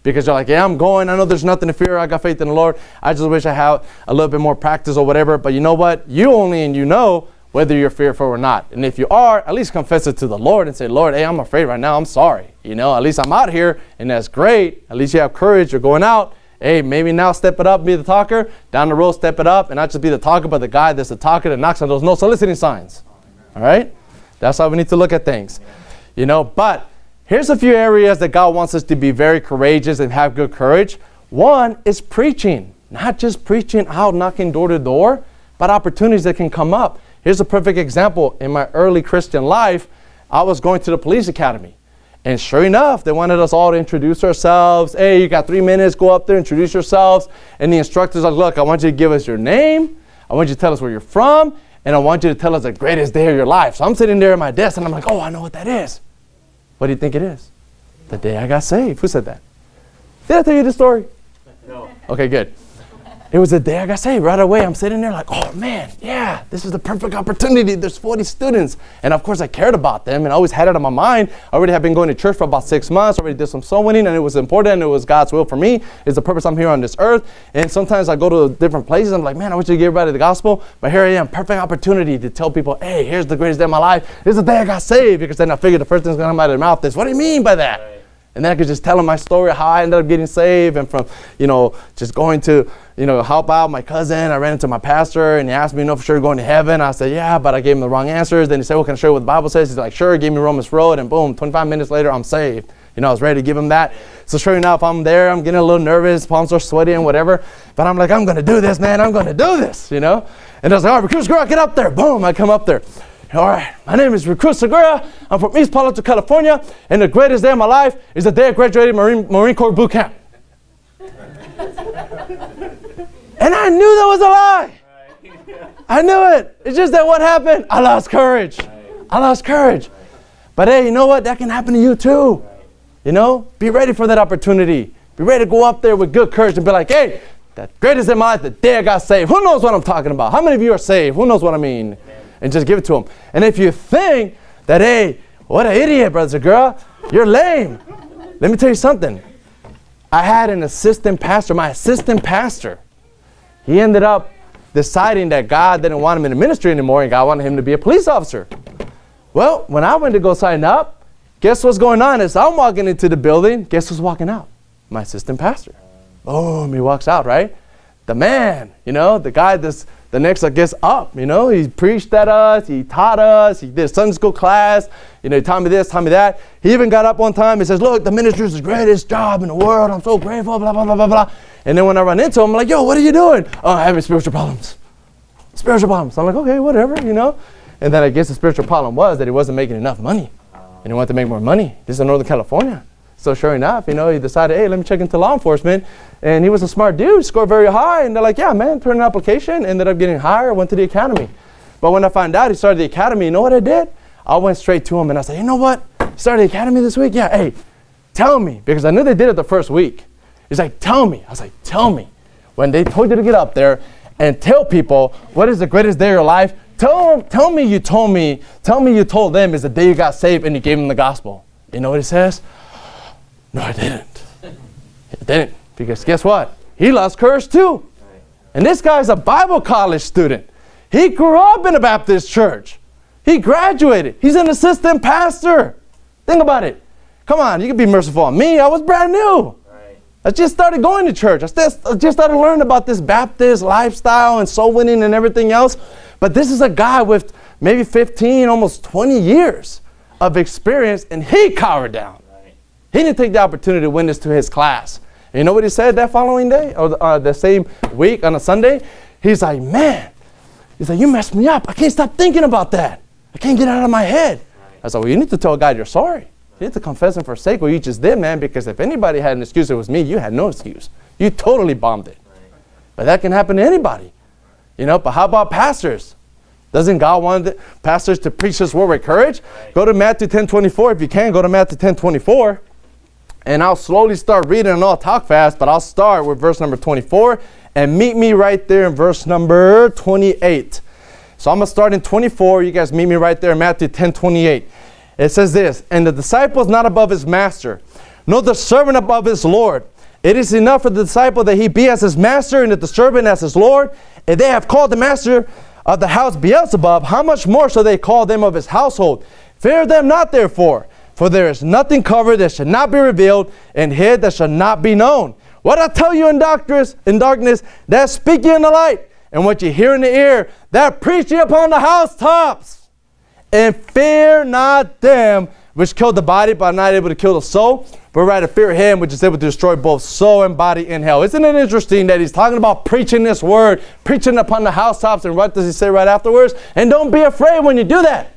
A: Because you're like, yeah, I'm going. I know there's nothing to fear. I got faith in the Lord. I just wish I had a little bit more practice or whatever. But you know what? You only and you know whether you're fearful or not. And if you are, at least confess it to the Lord and say, Lord, hey, I'm afraid right now. I'm sorry. You know, at least I'm out here, and that's great. At least you have courage. You're going out. Hey, maybe now step it up, be the talker. Down the road, step it up, and not just be the talker, but the guy that's the talker that knocks on those no soliciting signs. All right? That's how we need to look at things. You know, but here's a few areas that God wants us to be very courageous and have good courage. One is preaching, not just preaching out, knocking door to door, but opportunities that can come up. Here's a perfect example. In my early Christian life, I was going to the police academy. And sure enough, they wanted us all to introduce ourselves. Hey, you got three minutes, go up there, introduce yourselves. And the instructor's like, look, I want you to give us your name. I want you to tell us where you're from. And I want you to tell us the greatest day of your life. So I'm sitting there at my desk and I'm like, oh, I know what that is. What do you think it is? The day I got saved. Who said that? Did I tell you the story? No. Okay, good. It was the day I got saved. Right away, I'm sitting there like, oh man, yeah, this is the perfect opportunity. There's 40 students. And of course, I cared about them and I always had it on my mind. I already had been going to church for about six months, already did some soul winning, and it was important. And it was God's will for me. It's the purpose I'm here on this earth. And sometimes I go to different places. I'm like, man, I wish to give everybody the gospel. But here I am, perfect opportunity to tell people, hey, here's the greatest day of my life. This is the day I got saved. Because then I figured the first thing that's going to come out of their mouth is, what do you mean by that? And then I could just tell them my story, how I ended up getting saved, and from, you know, just going to, you know, help out my cousin. I ran into my pastor, and he asked me, you know, for sure going to heaven. I said, yeah, but I gave him the wrong answers. Then he said, well, can I show you what the Bible says? He's like, sure. He gave me Romans Road, and boom, 25 minutes later, I'm saved. You know, I was ready to give him that. So sure enough, I'm there. I'm getting a little nervous. Palms are sweaty and whatever. But I'm like, I'm going to do this, man. I'm going to do this, you know. And I was like, all right, girl, get up there. Boom, I come up there. All right, my name is Recruit Segura. I'm from East Palo Alto, California, and the greatest day of my life is the day I graduated Marine, Marine Corps boot camp. and I knew that was a lie. I knew it. It's just that what happened? I lost courage. I lost courage. But hey, you know what? That can happen to you too. You know, be ready for that opportunity. Be ready to go up there with good courage and be like, hey, the greatest day in my life, the day I got saved. Who knows what I'm talking about? How many of you are saved? Who knows what I mean? And just give it to them. And if you think that, hey, what an idiot, brother, girl, you're lame. Let me tell you something. I had an assistant pastor, my assistant pastor. He ended up deciding that God didn't want him in the ministry anymore and God wanted him to be a police officer. Well, when I went to go sign up, guess what's going on? As I'm walking into the building, guess who's walking out? My assistant pastor. Boom, he walks out, right? The man, you know, the guy that's the next, I guess, up, you know, he preached at us, he taught us, he did Sunday school class, you know, he taught me this, taught me that. He even got up one time and says, Look, the ministry is the greatest job in the world. I'm so grateful, blah, blah, blah, blah, blah. And then when I run into him, I'm like, Yo, what are you doing? Oh, I'm having spiritual problems. Spiritual problems. I'm like, Okay, whatever, you know. And then I guess the spiritual problem was that he wasn't making enough money. And he wanted to make more money. This is in Northern California. So sure enough, you know, he decided, hey, let me check into law enforcement. And he was a smart dude, scored very high. And they're like, yeah, man, turn an application. Ended up getting hired, went to the academy. But when I found out he started the academy, you know what I did? I went straight to him and I said, you know what? Started the academy this week? Yeah, hey, tell me. Because I knew they did it the first week. He's like, tell me. I was like, tell me. When they told you to get up there and tell people what is the greatest day of your life, tell, them, tell me you told me, tell me you told them is the day you got saved and you gave them the gospel. You know what he says? No, I didn't. I didn't. Because guess what? He lost courage too. And this guy's a Bible college student. He grew up in a Baptist church. He graduated. He's an assistant pastor. Think about it. Come on, you can be merciful on me. I was brand new. I just started going to church. I just started learning about this Baptist lifestyle and soul winning and everything else. But this is a guy with maybe 15, almost 20 years of experience, and he cowered down. He didn't take the opportunity to witness to his class. And you know what he said that following day or uh, the same week on a Sunday? He's like, man, he's like, you messed me up. I can't stop thinking about that. I can't get it out of my head. I said, well, you need to tell God you're sorry. You need to confess and forsake what you just did, man, because if anybody had an excuse, it was me. You had no excuse. You totally bombed it. But that can happen to anybody. You know, but how about pastors? Doesn't God want pastors to preach this word with courage? Go to Matthew 10 24. If you can, go to Matthew 10 24. And I'll slowly start reading and I'll talk fast, but I'll start with verse number 24 and meet me right there in verse number 28. So I'm going to start in 24. You guys meet me right there in Matthew 10 28. It says this And the disciple is not above his master, nor the servant above his Lord. It is enough for the disciple that he be as his master and that the servant as his Lord. If they have called the master of the house Beelzebub, how much more shall they call them of his household? Fear them not, therefore. For there is nothing covered that shall not be revealed, and hid that shall not be known. What I tell you in darkness, in darkness, that speak you in the light, and what you hear in the ear, that preach ye upon the housetops. And fear not them which kill the body, but are not able to kill the soul, but rather fear him which is able to destroy both soul and body in hell. Isn't it interesting that he's talking about preaching this word, preaching upon the housetops, and what does he say right afterwards? And don't be afraid when you do that.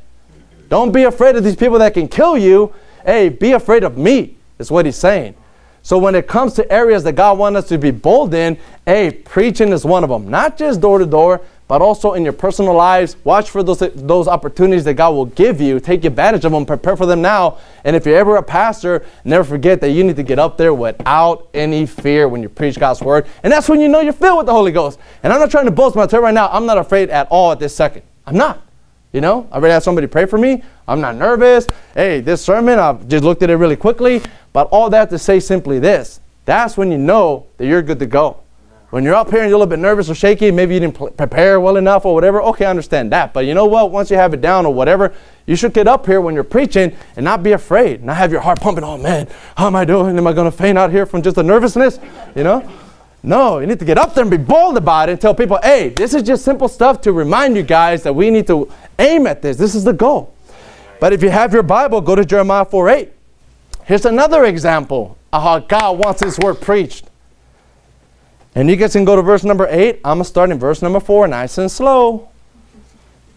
A: Don't be afraid of these people that can kill you. Hey, be afraid of me, is what he's saying. So when it comes to areas that God wants us to be bold in, hey, preaching is one of them. Not just door to door, but also in your personal lives. Watch for those, those opportunities that God will give you. Take advantage of them. Prepare for them now. And if you're ever a pastor, never forget that you need to get up there without any fear when you preach God's word. And that's when you know you're filled with the Holy Ghost. And I'm not trying to boast but I tell myself right now. I'm not afraid at all at this second. I'm not. You know, I already had somebody pray for me. I'm not nervous. Hey, this sermon, I've just looked at it really quickly. But all that to say simply this that's when you know that you're good to go. When you're up here and you're a little bit nervous or shaky, maybe you didn't prepare well enough or whatever, okay, I understand that. But you know what? Once you have it down or whatever, you should get up here when you're preaching and not be afraid, not have your heart pumping, oh man, how am I doing? Am I going to faint out here from just the nervousness? You know? No, you need to get up there and be bold about it and tell people, hey, this is just simple stuff to remind you guys that we need to aim at this. This is the goal. But if you have your Bible, go to Jeremiah 4 8. Here's another example of how God wants His word preached. And you guys can go to verse number 8. I'm going to start in verse number 4, nice and slow.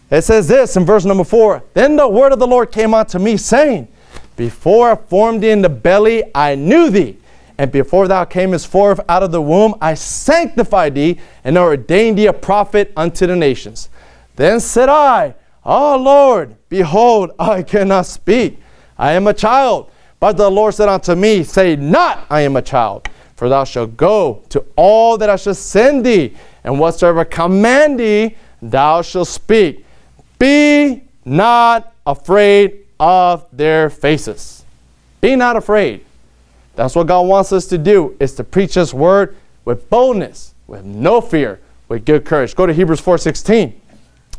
A: It says this in verse number 4 Then the word of the Lord came unto me, saying, Before I formed thee in the belly, I knew thee. And before thou camest forth out of the womb, I sanctified thee and ordained thee a prophet unto the nations. Then said I, Ah, oh, Lord, behold, I cannot speak. I am a child. But the Lord said unto me, Say not, I am a child. For thou shalt go to all that I shall send thee, and whatsoever command thee, thou shalt speak. Be not afraid of their faces. Be not afraid. That's what God wants us to do, is to preach His word with boldness, with no fear, with good courage. Go to Hebrews 4.16.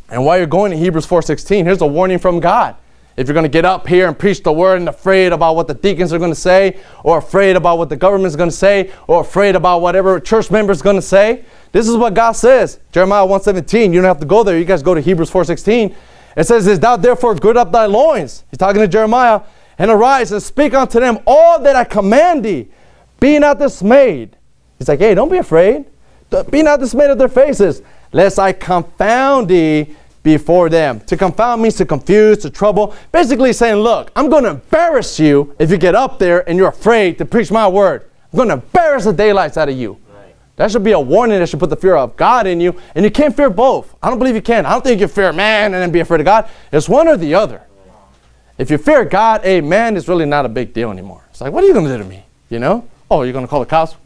A: And while you're going to Hebrews 4.16, here's a warning from God. If you're going to get up here and preach the word and afraid about what the deacons are going to say, or afraid about what the government's going to say, or afraid about whatever church member's going to say, this is what God says. Jeremiah 1.17. You don't have to go there. You guys go to Hebrews 4.16. It says, Is thou therefore gird up thy loins? He's talking to Jeremiah. And arise and speak unto them all that I command thee. Be not dismayed. He's like, hey, don't be afraid. Be not dismayed at their faces, lest I confound thee before them. To confound means to confuse, to trouble. Basically saying, look, I'm going to embarrass you if you get up there and you're afraid to preach my word. I'm going to embarrass the daylights out of you. Right. That should be a warning that should put the fear of God in you. And you can't fear both. I don't believe you can. I don't think you fear man and then be afraid of God. It's one or the other. If you fear God, amen, it's really not a big deal anymore. It's like, what are you going to do to me? You know? Oh, you're going to call the cops?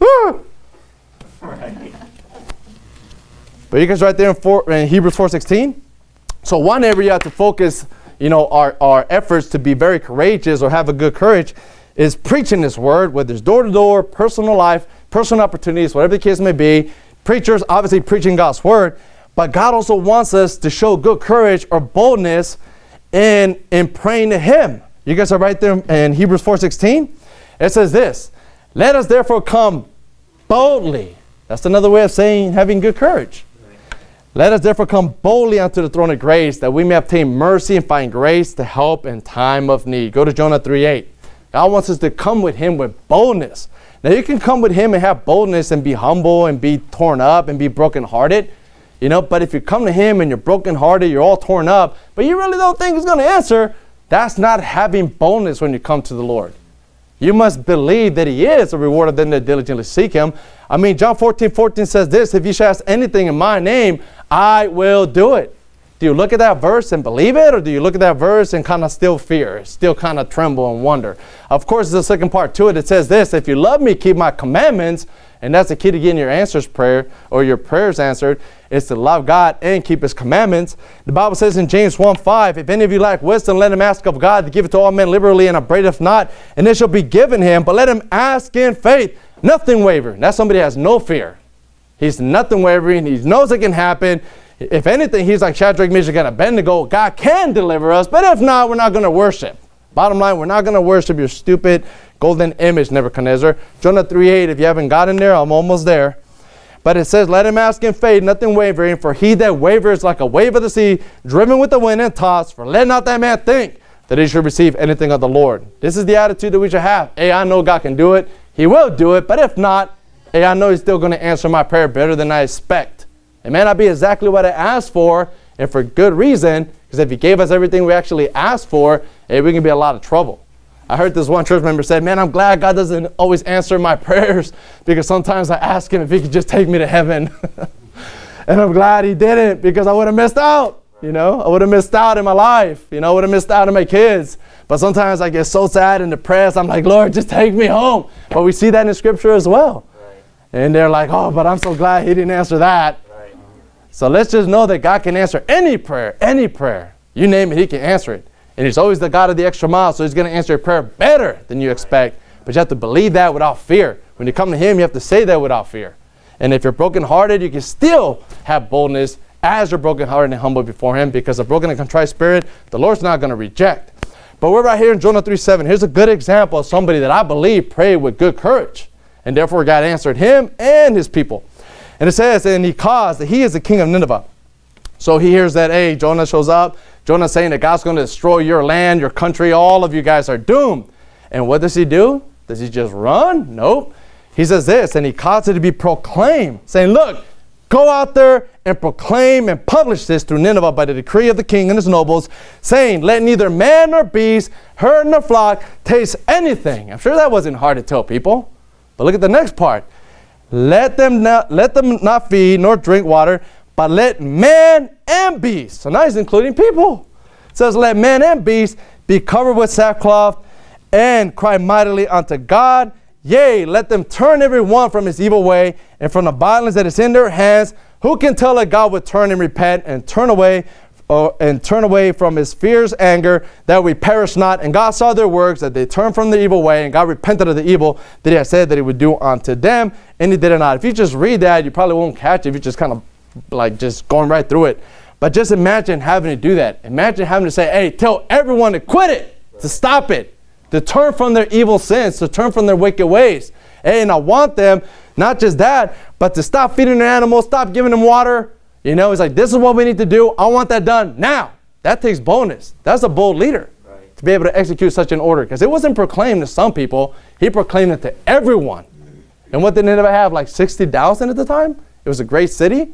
A: But you guys right there in, four, in Hebrews 4.16, so one area to focus, you know, our, our efforts to be very courageous or have a good courage is preaching this word, whether it's door to door, personal life, personal opportunities, whatever the case may be. Preachers obviously preaching God's word, but God also wants us to show good courage or boldness in, in praying to Him. You guys are right there in Hebrews 4.16. It says this, Let us therefore come boldly. That's another way of saying having good courage. Let us therefore come boldly unto the throne of grace that we may obtain mercy and find grace to help in time of need. Go to Jonah 3.8. God wants us to come with him with boldness. Now you can come with him and have boldness and be humble and be torn up and be brokenhearted. You know, but if you come to him and you're brokenhearted, you're all torn up, but you really don't think he's going to answer, that's not having boldness when you come to the Lord. You must believe that he is a rewarder of them that diligently seek him. I mean, John 14, 14 says this, if you shall ask anything in my name, I will do it. Do you look at that verse and believe it, or do you look at that verse and kind of still fear, still kind of tremble and wonder? Of course, a second part to it. It says this If you love me, keep my commandments, and that's the key to getting your answers prayer or your prayers answered, is to love God and keep his commandments. The Bible says in James 1 5, If any of you lack wisdom, let him ask of God to give it to all men liberally and upbraideth not, and it shall be given him. But let him ask in faith, nothing wavering. That's somebody has no fear. He's nothing wavering. He knows it can happen. If anything, he's like Shadrach, Meshach, and Abednego. God can deliver us, but if not, we're not going to worship. Bottom line, we're not going to worship your stupid golden image, Nebuchadnezzar. Jonah 3.8, if you haven't gotten there, I'm almost there. But it says, Let him ask in faith, nothing wavering, for he that wavers like a wave of the sea, driven with the wind and tossed, for let not that man think that he should receive anything of the Lord. This is the attitude that we should have. Hey, I know God can do it. He will do it, but if not, hey, I know He's still going to answer my prayer better than I expect. It may not be exactly what I asked for, and for good reason, because if He gave us everything we actually asked for, hey, we can be a lot of trouble. I heard this one church member say, Man, I'm glad God doesn't always answer my prayers because sometimes I ask Him if He could just take me to heaven. and I'm glad He didn't because I would have missed out. You know, I would have missed out in my life. You know, I would have missed out on my kids. But sometimes I get so sad and depressed. I'm like, Lord, just take me home. But we see that in Scripture as well. And they're like, oh, but I'm so glad he didn't answer that. So let's just know that God can answer any prayer, any prayer. You name it, he can answer it. And he's always the God of the extra mile, so he's going to answer your prayer better than you expect. But you have to believe that without fear. When you come to him, you have to say that without fear. And if you're brokenhearted, you can still have boldness as you're brokenhearted and humble before him because a broken and contrite spirit, the Lord's not going to reject. But we're right here in Jonah 3 7. Here's a good example of somebody that I believe prayed with good courage. And therefore God answered him and his people. And it says, and he caused that he is the king of Nineveh. So he hears that, hey, Jonah shows up. Jonah saying that God's going to destroy your land, your country, all of you guys are doomed. And what does he do? Does he just run? Nope. He says this, and he caused it to be proclaimed, saying, look, go out there and proclaim and publish this through Nineveh by the decree of the king and his nobles, saying, let neither man nor beast, herd nor flock taste anything. I'm sure that wasn't hard to tell people. But look at the next part. Let them not, let them not feed nor drink water, but let man and beast. So now he's including people. It says, let man and beast be covered with sackcloth and cry mightily unto God. Yea, let them turn every one from his evil way and from the violence that is in their hands. Who can tell that God would turn and repent and turn away uh, and turn away from his fierce anger that we perish not? And God saw their works that they turned from the evil way, and God repented of the evil that he had said that he would do unto them, and he did it not. If you just read that, you probably won't catch it if you're just kind of like just going right through it. But just imagine having to do that. Imagine having to say, hey, tell everyone to quit it, to stop it to turn from their evil sins, to turn from their wicked ways. Hey, And I want them, not just that, but to stop feeding their animals, stop giving them water. You know, he's like, this is what we need to do. I want that done now. That takes boldness. That's a bold leader right. to be able to execute such an order. Because it wasn't proclaimed to some people, he proclaimed it to everyone. And what did Nineveh have? Like 60,000 at the time? It was a great city.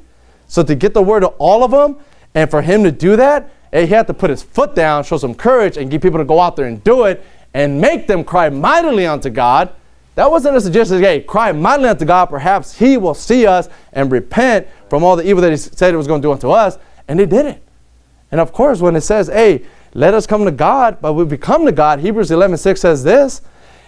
A: So to get the word to all of them, and for him to do that, eh, he had to put his foot down, show some courage, and get people to go out there and do it and make them cry mightily unto God. That wasn't a suggestion, hey, cry mightily unto God. Perhaps He will see us and repent from all the evil that He said He was going to do unto us. And they didn't. And of course, when it says, hey, let us come to God, but we become to God, Hebrews 11 6 says this.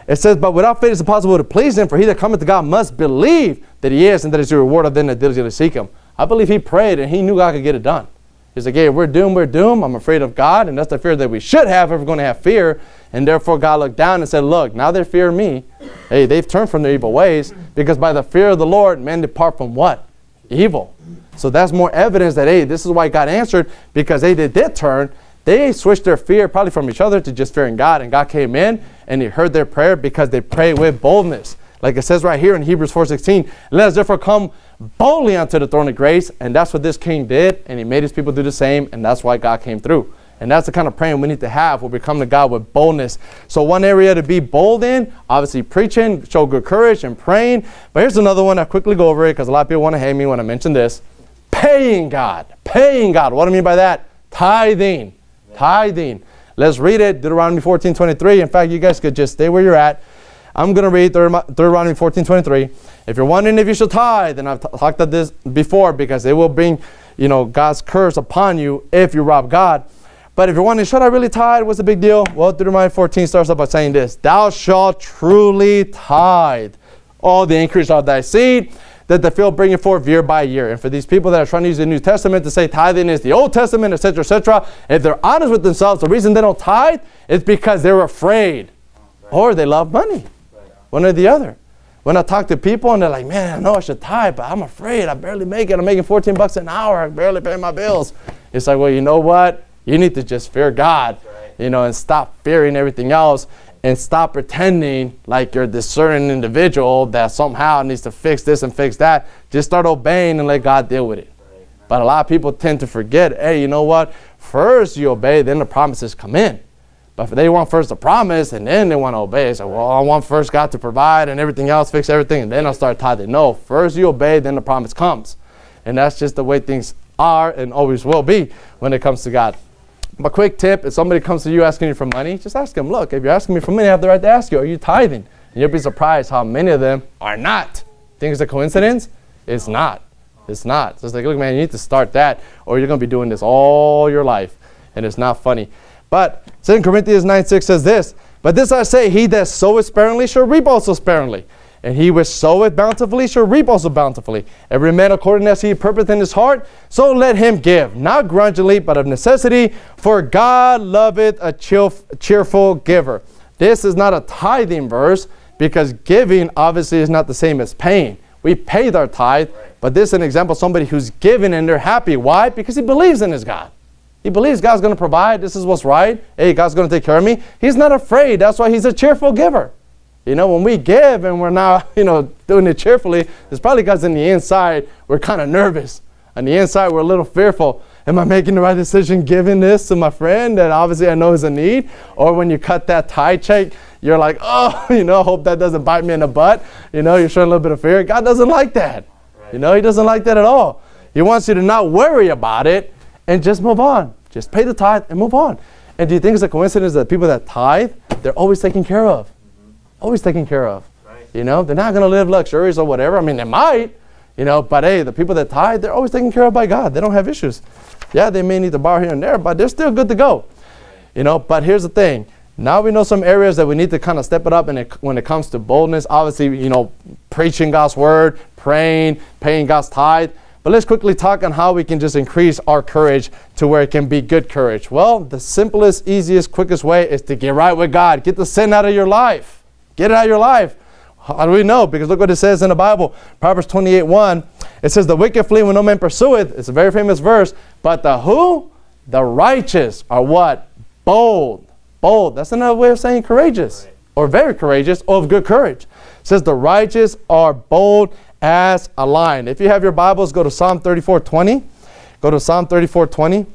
A: It says, But without faith it's impossible to please Him, for he that cometh to God must believe that He is, and that He's the reward of them that diligently seek Him. I believe he prayed and he knew God could get it done. He's like, hey, we're doomed, we're doomed. I'm afraid of God. And that's the fear that we should have if we're going to have fear. And therefore, God looked down and said, Look, now they fear me. Hey, they've turned from their evil ways because by the fear of the Lord, men depart from what? Evil. So that's more evidence that, hey, this is why God answered because they did, did turn. They switched their fear probably from each other to just fearing God. And God came in and He heard their prayer because they prayed with boldness. Like it says right here in Hebrews 4.16, let us therefore come boldly unto the throne of grace. And that's what this king did. And he made his people do the same. And that's why God came through. And that's the kind of praying we need to have where we come to God with boldness. So, one area to be bold in, obviously preaching, show good courage and praying. But here's another one. I quickly go over it because a lot of people want to hate me when I mention this. Paying God. Paying God. What do I mean by that? Tithing. Tithing. Let's read it. Deuteronomy 14 23. In fact, you guys could just stay where you're at. I'm going to read Deuteronomy 14 23. If you're wondering if you should tithe, and I've talked about this before because it will bring you know, God's curse upon you if you rob God. But if you're wondering, should I really tithe? What's the big deal? Well, Deuteronomy 14 starts off by saying this Thou shalt truly tithe all the increase of thy seed that the field bringeth forth year by year. And for these people that are trying to use the New Testament to say tithing is the Old Testament, etc., etc., if they're honest with themselves, the reason they don't tithe is because they're afraid or they love money. One or the other. When I talk to people and they're like, man, I know I should tithe, but I'm afraid. I barely make it. I'm making 14 bucks an hour. I barely pay my bills. It's like, well, you know what? You need to just fear God, right. you know, and stop fearing everything else and stop pretending like you're this certain individual that somehow needs to fix this and fix that. Just start obeying and let God deal with it. Right. But a lot of people tend to forget, hey, you know what? First you obey, then the promises come in. But they want first the promise and then they want to obey, so well, I want first God to provide and everything else, fix everything, and then I'll start tithing. No, first you obey, then the promise comes. And that's just the way things are and always will be when it comes to God. My quick tip, if somebody comes to you asking you for money, just ask them, look, if you're asking me for money, I have the right to ask you, are you tithing? And you'll be surprised how many of them are not. Think it's a coincidence? It's not. It's not. So it's like, look, man, you need to start that, or you're going to be doing this all your life. And it's not funny. But 2 Corinthians 9 6 says this, But this I say, he that soweth sparingly shall reap also sparingly. And he which soweth bountifully shall reap also bountifully. Every man according as he purposeth in his heart, so let him give, not grudgingly, but of necessity, for God loveth a cheerful giver. This is not a tithing verse because giving obviously is not the same as paying. We pay our tithe, but this is an example of somebody who's giving and they're happy. Why? Because he believes in his God. He believes God's going to provide. This is what's right. Hey, God's going to take care of me. He's not afraid. That's why he's a cheerful giver. You know, when we give and we're not, you know, doing it cheerfully, it's probably because in the inside we're kind of nervous. On the inside we're a little fearful. Am I making the right decision giving this to my friend that obviously I know is a need? Or when you cut that tie check, you're like, oh, you know, hope that doesn't bite me in the butt. You know, you're showing a little bit of fear. God doesn't like that. Right. You know, He doesn't like that at all. He wants you to not worry about it and just move on. Just pay the tithe and move on. And do you think it's a coincidence that people that tithe, they're always taken care of? always taken care of. Right. You know, they're not going to live luxurious or whatever. I mean, they might, you know, but hey, the people that tithe, they're always taken care of by God. They don't have issues. Yeah, they may need to borrow here and there, but they're still good to go. You know, but here's the thing Now we know some areas that we need to kind of step it up and it, when it comes to boldness. Obviously, you know, preaching God's word, praying, paying God's tithe. But let's quickly talk on how we can just increase our courage to where it can be good courage. Well, the simplest, easiest, quickest way is to get right with God. Get the sin out of your life. Get it out of your life. How do we know? Because look what it says in the Bible. Proverbs 28 1. It says, The wicked flee when no man pursueth. It's a very famous verse. But the who? The righteous are what? Bold bold. That's another way of saying courageous right. or very courageous or of good courage. It says the righteous are bold as a lion. If you have your Bibles, go to Psalm 34 20. Go to Psalm 34 20.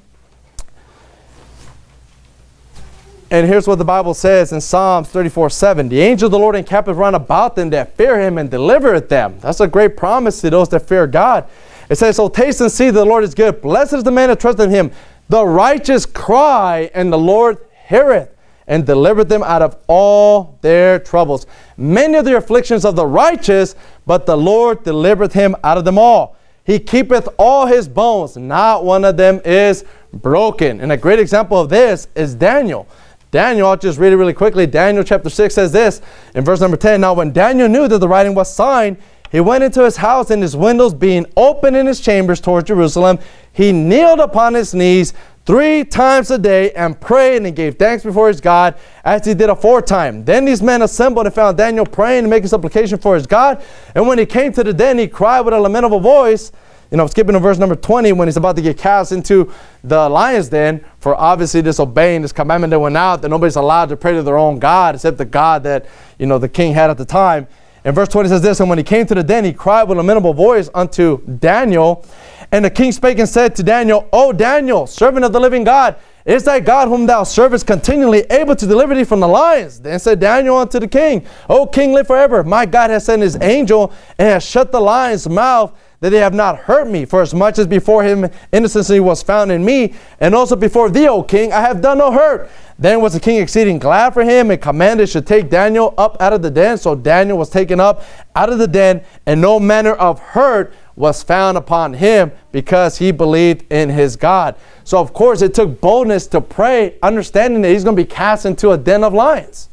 A: And here's what the Bible says in Psalms 34 7. The angel of the Lord encampeth round about them that fear him and delivereth them. That's a great promise to those that fear God. It says, So taste and see that the Lord is good. Blessed is the man that trusteth in him. The righteous cry, and the Lord heareth and delivered them out of all their troubles. Many of the afflictions of the righteous, but the Lord delivereth him out of them all. He keepeth all his bones, not one of them is broken. And a great example of this is Daniel. Daniel, I'll just read it really quickly. Daniel chapter 6 says this in verse number 10. Now, when Daniel knew that the writing was signed, he went into his house, and his windows being open in his chambers towards Jerusalem, he kneeled upon his knees three times a day and prayed and gave thanks before his God as he did aforetime. Then these men assembled and found Daniel praying and making supplication for his God. And when he came to the den, he cried with a lamentable voice. You know, skipping to verse number 20 when he's about to get cast into the lion's den for obviously disobeying this commandment that went out that nobody's allowed to pray to their own God except the God that, you know, the king had at the time. And verse 20 says this, And when he came to the den, he cried with a lamentable voice unto Daniel. And the king spake and said to Daniel, O Daniel, servant of the living God, is thy God whom thou servest continually able to deliver thee from the lions? Then said Daniel unto the king, O king, live forever. My God has sent his angel and has shut the lion's mouth that they have not hurt me, for as much as before him innocency was found in me, and also before thee, O king, I have done no hurt. Then was the king exceeding glad for him, and commanded should take Daniel up out of the den. So Daniel was taken up out of the den, and no manner of hurt was found upon him because he believed in his God. So, of course, it took boldness to pray, understanding that he's going to be cast into a den of lions.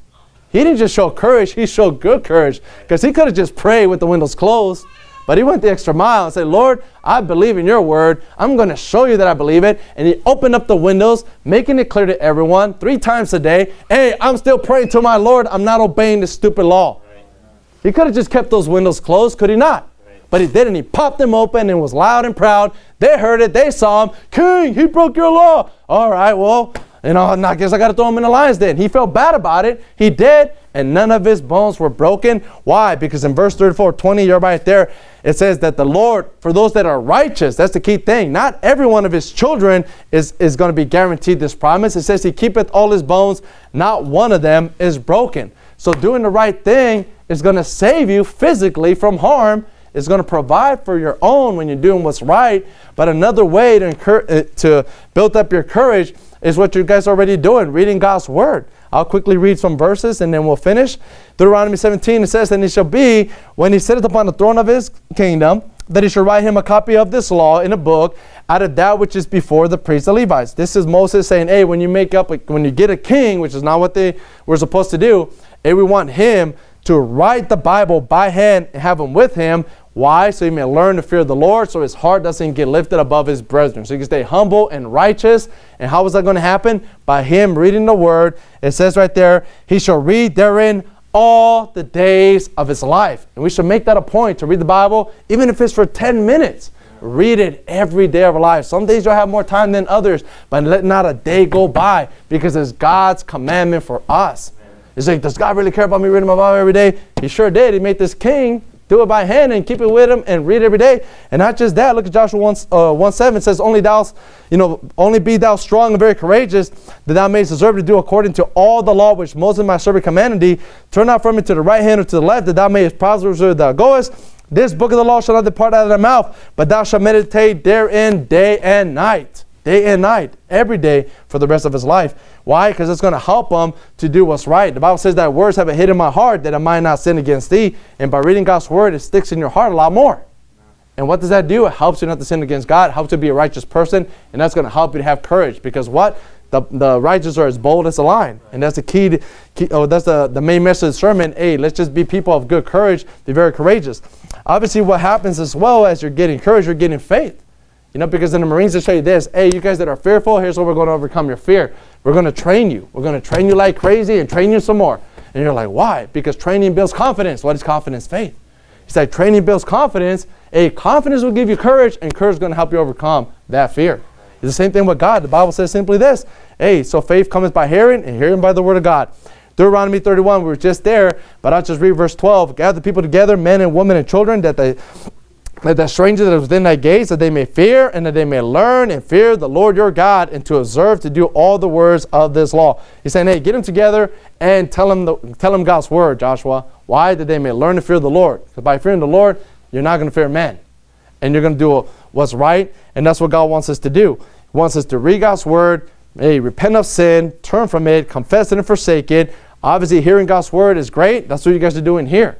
A: He didn't just show courage, he showed good courage because he could have just prayed with the windows closed. But he went the extra mile and said, Lord, I believe in your word. I'm going to show you that I believe it. And he opened up the windows, making it clear to everyone three times a day hey, I'm still praying to my Lord. I'm not obeying this stupid law. He could have just kept those windows closed, could he not? But he didn't. He popped them open and was loud and proud. They heard it. They saw him. King, he broke your law. All right, well, you know, I guess I got to throw him in the lion's den. He felt bad about it. He did, and none of his bones were broken. Why? Because in verse 34, 20, you're right there, it says that the Lord, for those that are righteous, that's the key thing. Not every one of his children is, is going to be guaranteed this promise. It says he keepeth all his bones, not one of them is broken. So doing the right thing is going to save you physically from harm is going to provide for your own when you're doing what's right. But another way to, uh, to build up your courage is what you guys are already doing, reading God's word. I'll quickly read some verses and then we'll finish. Deuteronomy 17, it says, And it shall be, when he sitteth upon the throne of his kingdom, that he shall write him a copy of this law in a book out of that which is before the priests, the Levites. This is Moses saying, hey, when you make up, when you get a king, which is not what they were supposed to do, hey, we want him to write the Bible by hand and have him with him why? So he may learn to fear the Lord so his heart doesn't get lifted above his brethren. So he can stay humble and righteous. And how is that going to happen? By him reading the word. It says right there, he shall read therein all the days of his life. And we should make that a point to read the Bible, even if it's for 10 minutes. Read it every day of our life. Some days you'll have more time than others, but let not a day go by because it's God's commandment for us. It's like, does God really care about me reading my Bible every day? He sure did. He made this king do it by hand and keep it with him and read every day. And not just that, look at Joshua 1, uh, 1 7 says, Only thou, you know, only be thou strong and very courageous, that thou mayest deserve to do according to all the law which Moses my servant commanded thee. Turn not from it to the right hand or to the left, that thou mayest prosper where thou goest. This book of the law shall not depart out of thy mouth, but thou shalt meditate therein day and night day and night, every day for the rest of his life. Why? Because it's going to help him to do what's right. The Bible says that words have a hid in my heart that I might not sin against thee. And by reading God's word, it sticks in your heart a lot more. And what does that do? It helps you not to sin against God, helps you to be a righteous person, and that's going to help you to have courage. Because what? the, the righteous are as bold as a lion. And that's the key, to, key oh, that's the, the main message of the sermon. Hey, let's just be people of good courage, be very courageous. Obviously, what happens as well as you're getting courage, you're getting faith. You know, because in the Marines, they show you this hey, you guys that are fearful, here's what we're going to overcome your fear. We're going to train you. We're going to train you like crazy and train you some more. And you're like, why? Because training builds confidence. What is confidence? Faith. He said, training builds confidence. A confidence will give you courage, and courage is going to help you overcome that fear. It's the same thing with God. The Bible says simply this Hey, so faith comes by hearing, and hearing by the word of God. Deuteronomy 31, we were just there, but I'll just read verse 12. Gather the people together, men and women and children, that they let the stranger that is within thy gates, that they may fear, and that they may learn and fear the Lord your God, and to observe to do all the words of this law. He's saying, hey, get them together and tell them, the, tell them God's word, Joshua. Why? That they may learn to fear the Lord. Because by fearing the Lord, you're not going to fear men. And you're going to do what's right, and that's what God wants us to do. He wants us to read God's word, hey, repent of sin, turn from it, confess it and forsake it. Obviously, hearing God's word is great. That's what you guys are doing here.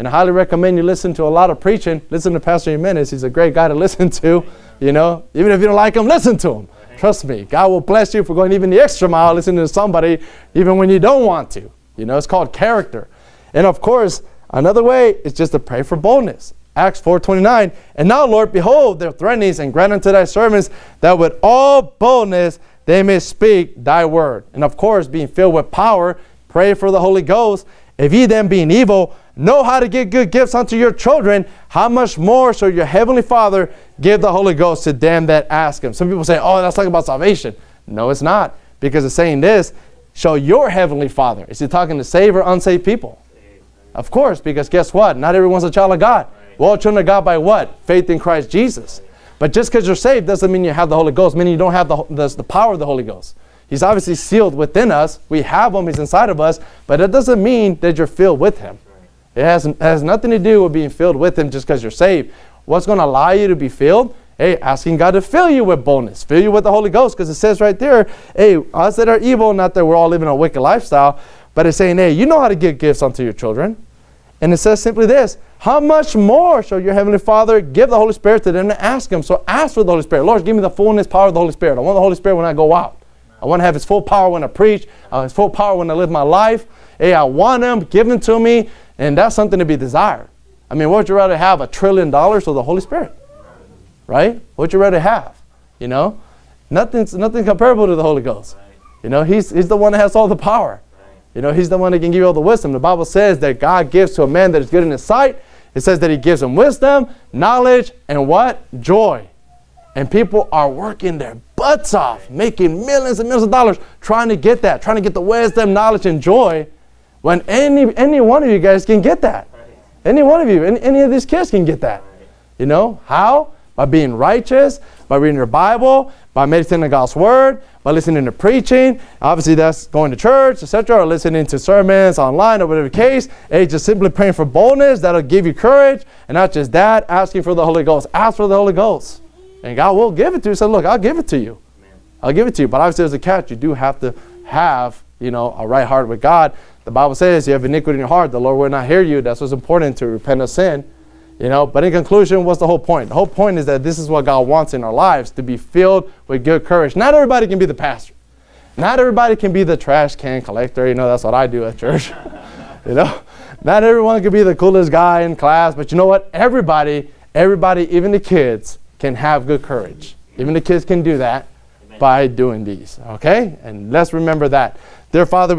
A: And I highly recommend you listen to a lot of preaching. Listen to Pastor Jimenez. He's a great guy to listen to. You know, even if you don't like him, listen to him. Trust me, God will bless you for going even the extra mile, listening to somebody, even when you don't want to. You know, it's called character. And of course, another way is just to pray for boldness. Acts 4.29, And now, Lord, behold their threatenings, and grant unto thy servants that with all boldness they may speak thy word. And of course, being filled with power, pray for the Holy Ghost. If ye then being evil, know how to give good gifts unto your children, how much more shall your heavenly Father give the Holy Ghost to them that ask him? Some people say, oh, that's talking about salvation. No, it's not. Because it's saying this, shall your heavenly Father. Is he talking to saved or unsaved people? Of course, because guess what? Not everyone's a child of God. We're all children of God by what? Faith in Christ Jesus. But just because you're saved doesn't mean you have the Holy Ghost, meaning you don't have the, the, the power of the Holy Ghost. He's obviously sealed within us. We have him, he's inside of us, but it doesn't mean that you're filled with him. It has, it has nothing to do with being filled with Him just because you're saved. What's going to allow you to be filled? Hey, asking God to fill you with boldness, fill you with the Holy Ghost, because it says right there, hey, us that are evil, not that we're all living a wicked lifestyle, but it's saying, hey, you know how to give gifts unto your children. And it says simply this How much more shall your Heavenly Father give the Holy Spirit to them to ask Him? So ask for the Holy Spirit. Lord, give me the fullness, power of the Holy Spirit. I want the Holy Spirit when I go out. I want to have His full power when I preach, uh, His full power when I live my life. Hey, I want Him, give Him to me. And that's something to be desired. I mean, what would you rather have, a trillion dollars or the Holy Spirit? Right? What would you rather have? You know? Nothing's, nothing comparable to the Holy Ghost. You know, he's, he's the one that has all the power. You know, he's the one that can give you all the wisdom. The Bible says that God gives to a man that is good in his sight. It says that he gives him wisdom, knowledge, and what? Joy. And people are working their butts off, making millions and millions of dollars trying to get that, trying to get the wisdom, knowledge, and joy when any, any one of you guys can get that. Any one of you, any, any of these kids can get that. You know, how? By being righteous, by reading your Bible, by meditating on God's Word, by listening to preaching. Obviously, that's going to church, etc., or listening to sermons online or whatever case. Hey, just simply praying for boldness. That'll give you courage. And not just that, asking for the Holy Ghost. Ask for the Holy Ghost. And God will give it to you. So, look, I'll give it to you. I'll give it to you. But obviously, as a catch, you do have to have, you know, a right heart with God the Bible says you have iniquity in your heart, the Lord will not hear you. That's what's important to repent of sin. You know, but in conclusion, what's the whole point? The whole point is that this is what God wants in our lives to be filled with good courage. Not everybody can be the pastor. Not everybody can be the trash can collector. You know, that's what I do at church. you know, not everyone can be the coolest guy in class, but you know what? Everybody, everybody, even the kids, can have good courage. Even the kids can do that Amen. by doing these. Okay? And let's remember that. Dear Father,